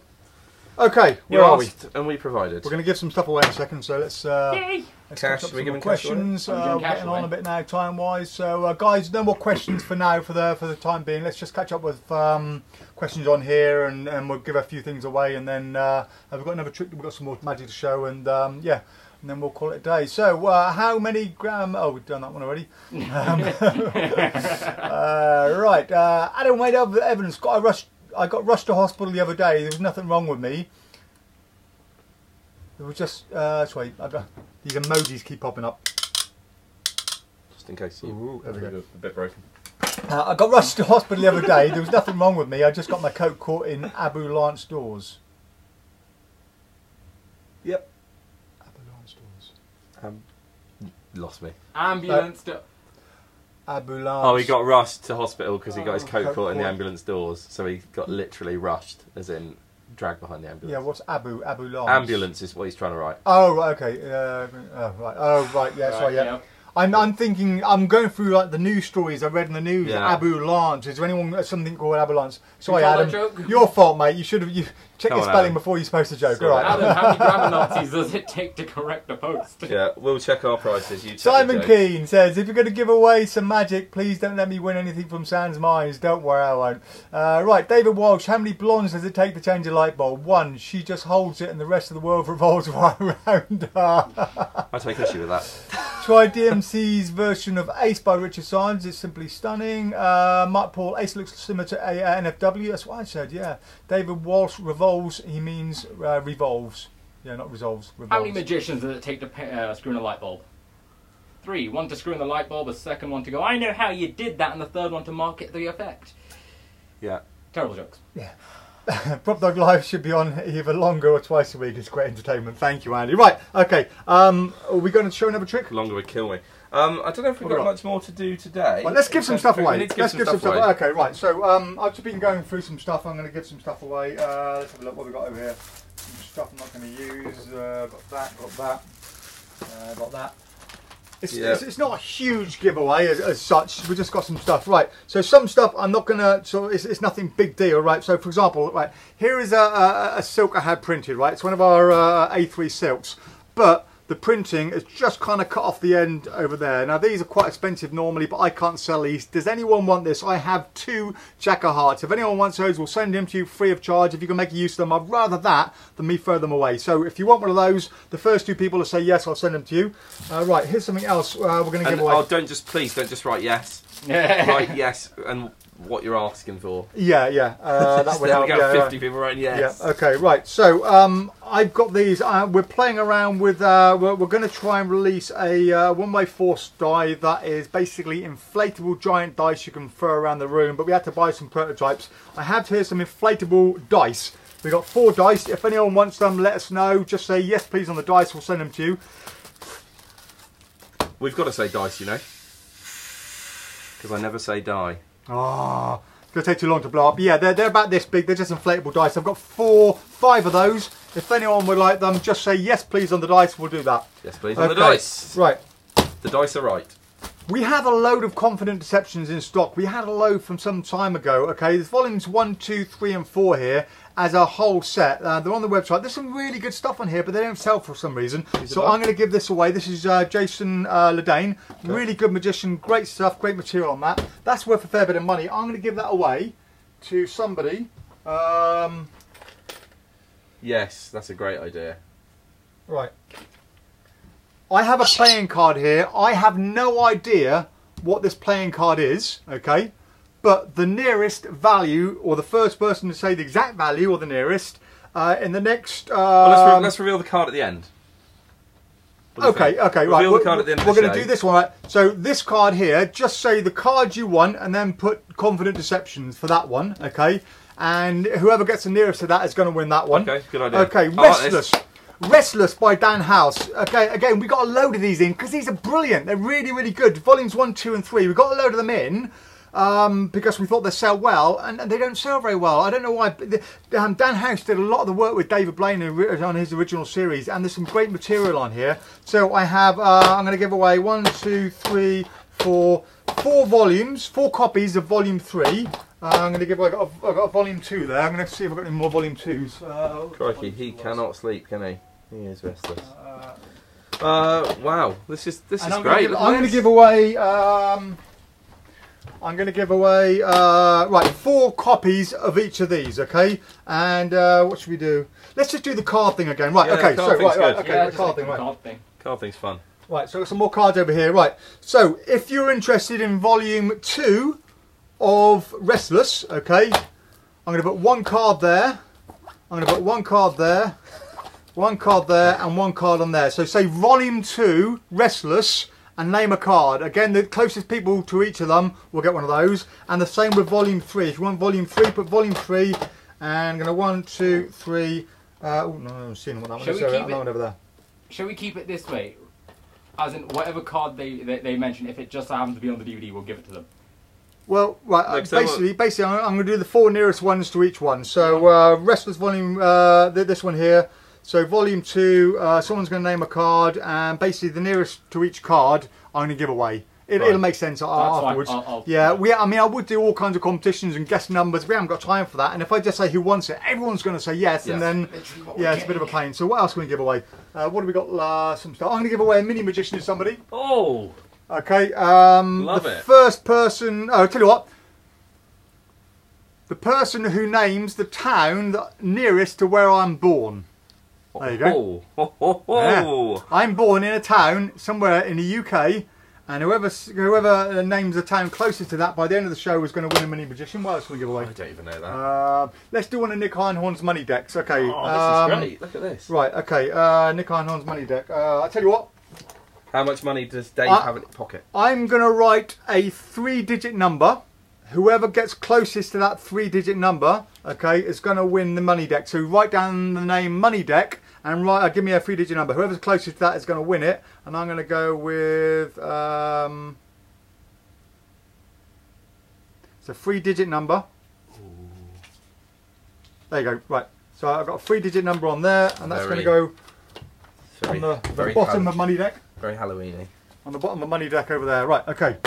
Okay, You where are we? and we provided. We're going to give some stuff away in a second, so let's. Uh, let's Cash, catch up we some giving more cash questions. Are we Uh, we're cash getting on a bit now, time wise. So, uh, guys, no more questions for now. For the for the time being, let's just catch up with um, questions on here, and, and we'll give a few things away, and then uh, we've got another trick. We've got some more magic to show, and um, yeah. And then we'll call it a day. So, uh, how many gram? Oh, we've done that one already. Um, uh, right, uh, Adam Wade of evidence. Got a rushed. I got rushed to hospital the other day. There was nothing wrong with me. It was just. Uh, sorry, I got, these emojis keep popping up. Just in case you Ooh, there we go. a bit broken. Uh, I got rushed to hospital the other day. There was nothing wrong with me. I just got my coat caught in Abu Lance doors. Yep. Abu Lance doors. Um, lost me. Ambulance. to- Abu Oh, he got rushed to hospital because he got his Oh, coat coat caught in the caught. ambulance doors. So he got literally rushed, as in dragged behind the ambulance. Yeah, what's Abu? Abu Lance. ambulance is what he's trying to write. Oh, right, okay. Uh, oh, right. Oh, right. Yeah, sorry. Right, Yeah. Yeah. I'm, I'm thinking. I'm going through like the news stories I read in the news. Yeah. Abu Lance. Is there anyone something called Abu Lance? Sorry, tell Adam. joke? Your fault, mate. You should have. You check Come your on, spelling Adam. before you're supposed to joke. Sorry. All right. Adam, how many grammar Nazis does it take to correct a post? Yeah, we'll check our prices. You Simon the. Keane says, if you're going to give away some magic, please don't let me win anything from SansMinds. Don't worry, I won't. Uh, right, David Walsh, how many blondes does it take to change a light bulb? One, she just holds it and the rest of the world revolves right around her. I take issue with that. Try DMC's version of Ace by Richard Symes. is simply stunning. Uh, Mark Paul, Ace looks similar to a, uh, NFW. That's what I said, yeah. David Walsh, revolves. He means uh, revolves. Yeah, not resolves. Revolves. How many magicians does it take to pa- uh, screw in a light bulb? Three. One to screw in the light bulb, a second one to go, I know how you did that, and the third one to market the effect. Yeah. Terrible jokes. Yeah. Prop Dog Live should be on either longer or twice a week. It's great entertainment. Thank you, Andy. Right, okay. Um, are we going to show another trick? Longer would kill me. Um, I don't know if we've got much more to do today. Right, let's give some stuff away. Let's give some stuff away. away. Okay, right. So um, I've just been going through some stuff. I'm going to give some stuff away. Uh, let's have a look what we've got over here. Some stuff I'm not going to use. Uh, got that. Got that. Uh, got that. It's, Yeah. it's, it's not a huge giveaway as, as such. We just got some stuff, right? So some stuff I'm not gonna. So it's, it's nothing big deal, right? So for example, right here is a, a, a silk I had printed, right? It's one of our uh, A3 silks, but the printing is just kind of cut off the end over there. Now these are quite expensive normally, but I can't sell these. Does anyone want this? I have two Jack of hearts. If anyone wants those, we'll send them to you free of charge. If you can make use of them, I'd rather that than me throw them away. So if you want one of those, the first two people to say yes, I'll send them to you. Uh, right, here's something else uh, we're going to And give away. oh, don't just please don't just write yes. write yes and what you're asking for. Yeah, yeah, uh, that would there help. we go. yeah. Fifty people writing yes. Yeah. Okay. Right. So um, I've got these. Uh, we're playing around with. Uh, we're we're going to try and release a uh, one-way force die that is basically inflatable giant dice you can throw around the room. But we had to buy some prototypes. I have here some inflatable dice. We got four dice. If anyone wants them, let us know. Just say yes, please, on the dice. We'll send them to you. We've got to say dice, you know, because I never say die. Ah, it's going to take too long to blow up. Yeah, they're, they're about this big. They're just inflatable dice. I've got four, five of those. If anyone would like them, just say yes, please, on the dice. We'll do that. Yes, please. On the dice. Right. The dice are right. We have a load of Confident Deceptions in stock. We had a load from some time ago. Okay, there's volumes one, two, three, and four here as a whole set. Uh, they're on the website. There's some really good stuff on here, but they don't sell for some reason. so I'm going to give this away. This is uh, Jason uh, Ladanye. Really good magician. Great stuff. Great material on that. That's worth a fair bit of money. I'm going to give that away to somebody. Um, Yes, that's a great idea. Right. I have a playing card here. I have no idea what this playing card is, okay? But the nearest value, or the first person to say the exact value, or the nearest, uh, in the next. Um, Well, let's, re- let's reveal the card at the end. What do you Okay, okay, right. Reveal the card at the end we're going to do this one, right? So this card here, just say the card you want, and then put confident deceptions for that one, okay? And whoever gets the nearest to that is going to win that one. Okay, good idea. Okay, like. Restless. Restless by Dan Hauss. Okay, again, we got a load of these in because these are brilliant. They're really, really good. Volumes one, two, and three. We got a load of them in um, because we thought they sell well, and, and they don't sell very well. I don't know why. the- um, Dan Hauss did a lot of the work with David Blaine on his original series, and there's some great material on here. So I have. Uh, I'm going to give away one, two, three, four, four volumes, four copies of Volume Three. Uh, I'm going to give. I got, a, I got a Volume Two there. I'm going to see if I've got any more Volume Twos. Uh, Crikey, he cannot sleep, can he? He is restless. Uh, wow, this is this And is I'm gonna great. give- I'm going to give away. Um, I'm going to give away uh, right four copies of each of these. Okay, and uh, what should we do? Let's just do the card thing again. Right. Yeah, okay. So card right, right. good. Okay. yeah, the card thing. Right. card thing. Card thing's fun. Right. So got some more cards over here. Right. So if you're interested in volume two of Restless, okay, I'm going to put one card there. I'm going to put one card there, one card there, and one card on there. So say volume two, Restless, and name a card. Again, the closest people to each of them will get one of those. And the same with volume three. If you want volume three, put volume three. And I'm going to one, two, three. Uh, oh no, I'm seeing what that one Shall is. we Sorry, keep that it- one over there. Shall we keep it this way? As in, whatever card they, they, they mention, if it just happens to be on the DVD, we'll give it to them. Well, right. uh, Like, so basically, basically, I'm, I'm going to do the four nearest ones to each one. So, uh, Restless Volume, uh, th- this one here. So, Volume Two, uh, someone's going to name a card, and basically, the nearest to each card, I'm going to give away. It, Right. It'll make sense a- fine. afterwards. I'll- I'll- yeah, we. I mean, I would do all kinds of competitions and guess numbers. We haven't got time for that. And if I just say who wants it, everyone's going to say yes, and Yes. then yeah, it's a bit of a pain. So, what else can we give away? Uh, what have we got? Uh, some stuff. I'm going to give away a mini magician to somebody. Oh, Okay. Um, Love the it. first person. Oh, tell you what. The person who names the town that nearest to where I'm born. There you go. Oh, oh, oh, Yeah. I'm born in a town somewhere in the UK, and whoever whoever uh, names the town closest to that by the end of the show is going to win a mini magician. What else can we give away? I don't even know that. Uh, let's do one of Nick Einhorn's money decks. Okay. oh, this um, is great. Look at this. Right. Okay. Uh, Nick Einhorn's money deck. Uh, I tell you what. How much money does Dave I- have in his pocket? I'm going to write a three digit number. Whoever gets closest to that three digit number, okay, is going to win the money deck. So write down the name money deck and write, uh, give me a three digit number. Whoever's closest to that is going to win it. And I'm going to go with. Um, it's a three digit number. There you go. Right. So I've got a three digit number on there, and that's going to go on the, the very, bottom of money deck. very Halloweeny. on the bottom of money deck over there. Right, okay.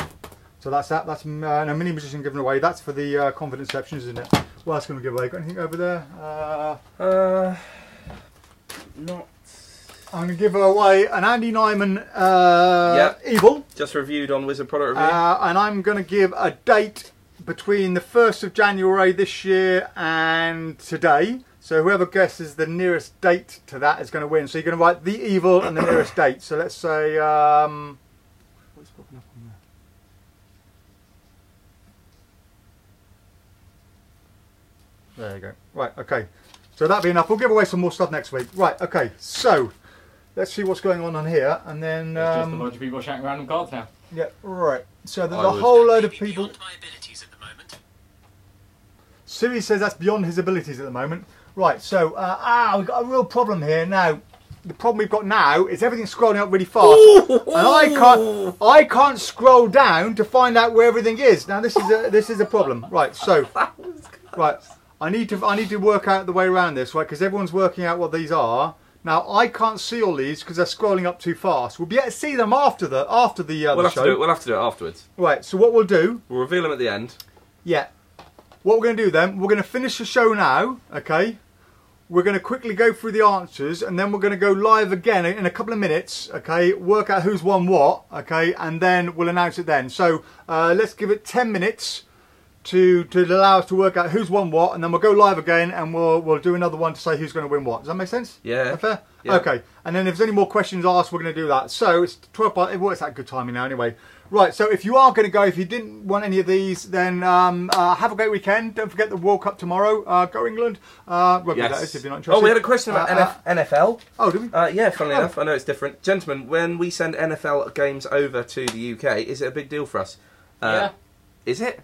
So that's that. That's uh, a mini magician given away. That's for the uh, confident deceptions, isn't it? What else can we give away? Got anything over there? Uh, Uh, not. I'm going to give away an Andy Nyman uh, Yep. Evil. Just reviewed on Wizard Product Review. Uh, and I'm going to give a date between the 1st of January this year and today. So whoever guesses the nearest date to that is going to win. So you're going to write the evil and the nearest date. So let's say. Um, what's popping up on there? There you go. Right, okay. So that'll be enough. We'll give away some more stuff next week. Right, okay. So let's see what's going on on here. And then. There's just a Um, bunch of people shouting random cards now. yeah, right. So there's I a whole load of people. Beyond my abilities at the moment. Siri says that's beyond his abilities at the moment. Right, so uh, ah, we've got a real problem here now. The problem we've got now is everything's scrolling up really fast, and I can't, I can't scroll down to find out where everything is. Now this is a this is a problem. Right, so right, I need to I need to work out the way around this, right? Because everyone's working out what these are. Now I can't see all these because they're scrolling up too fast. We'll be able to see them after the after the, uh, We'll the have show. to do it. We'll have to do it afterwards. Right. So what we'll do We'll reveal them at the end. Yeah. What we're going to do then, we're going to finish the show now, okay? We're going to quickly go through the answers and then we're going to go live again in a couple of minutes, okay? Work out who's won what, okay? And then we'll announce it then. So uh, let's give it 10 minutes to, to allow us to work out who's won what and then we'll go live again and we'll, we'll do another one to say who's going to win what. Does that make sense? Yeah. Fair? Yeah. Okay. And then if there's any more questions asked, we're going to do that. So it's 12 by, it works out good timing now anyway. Right, so if you are going to go, if you didn't want any of these, then um, uh, have a great weekend. Don't forget the World Cup tomorrow. Uh, go England. Uh, rugby that is, if you're not interested. Oh, we had a question about Uh, NF- NFL. Oh, did we? Uh, yeah, funnily Oh. enough, I know it's different. Gentlemen, when we send NFL games over to the UK, is it a big deal for us? Uh, yeah, Is it?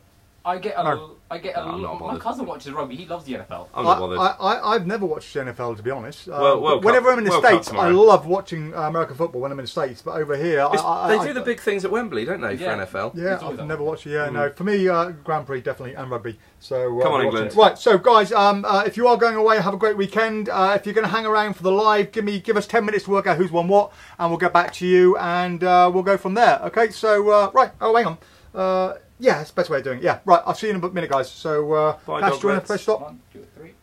I get a, No. I get a No, I'm not lot. My bothered. cousin watches rugby. He loves the NFL. I'm not bothered. I, I, I've never watched the NFL to be honest. Um, Well, World whenever Cup- I'm in the World Cup States, I tomorrow. love watching uh, American football when I'm in the States. But over here, I, It's- I, they I- do the big things at Wembley, don't they, for NFL? Yeah, It's always I've on. never watched it. Yeah, Mm. no. For me, uh, Grand Prix definitely and rugby. So uh, Come on, we'll watch England. it. Right, so guys, um, uh, if you are going away, have a great weekend. Uh, if you're going to hang around for the live, give me give us ten minutes to work out who's won what, and we'll get back to you, and uh, we'll go from there. Okay, so uh, right. Oh, hang on. Uh, yeah, that's the best way of doing it. Yeah, right. I'll see you in a minute, guys. So, uh, Bye, Cash, do you want Doglets. to press stop? One, two, three.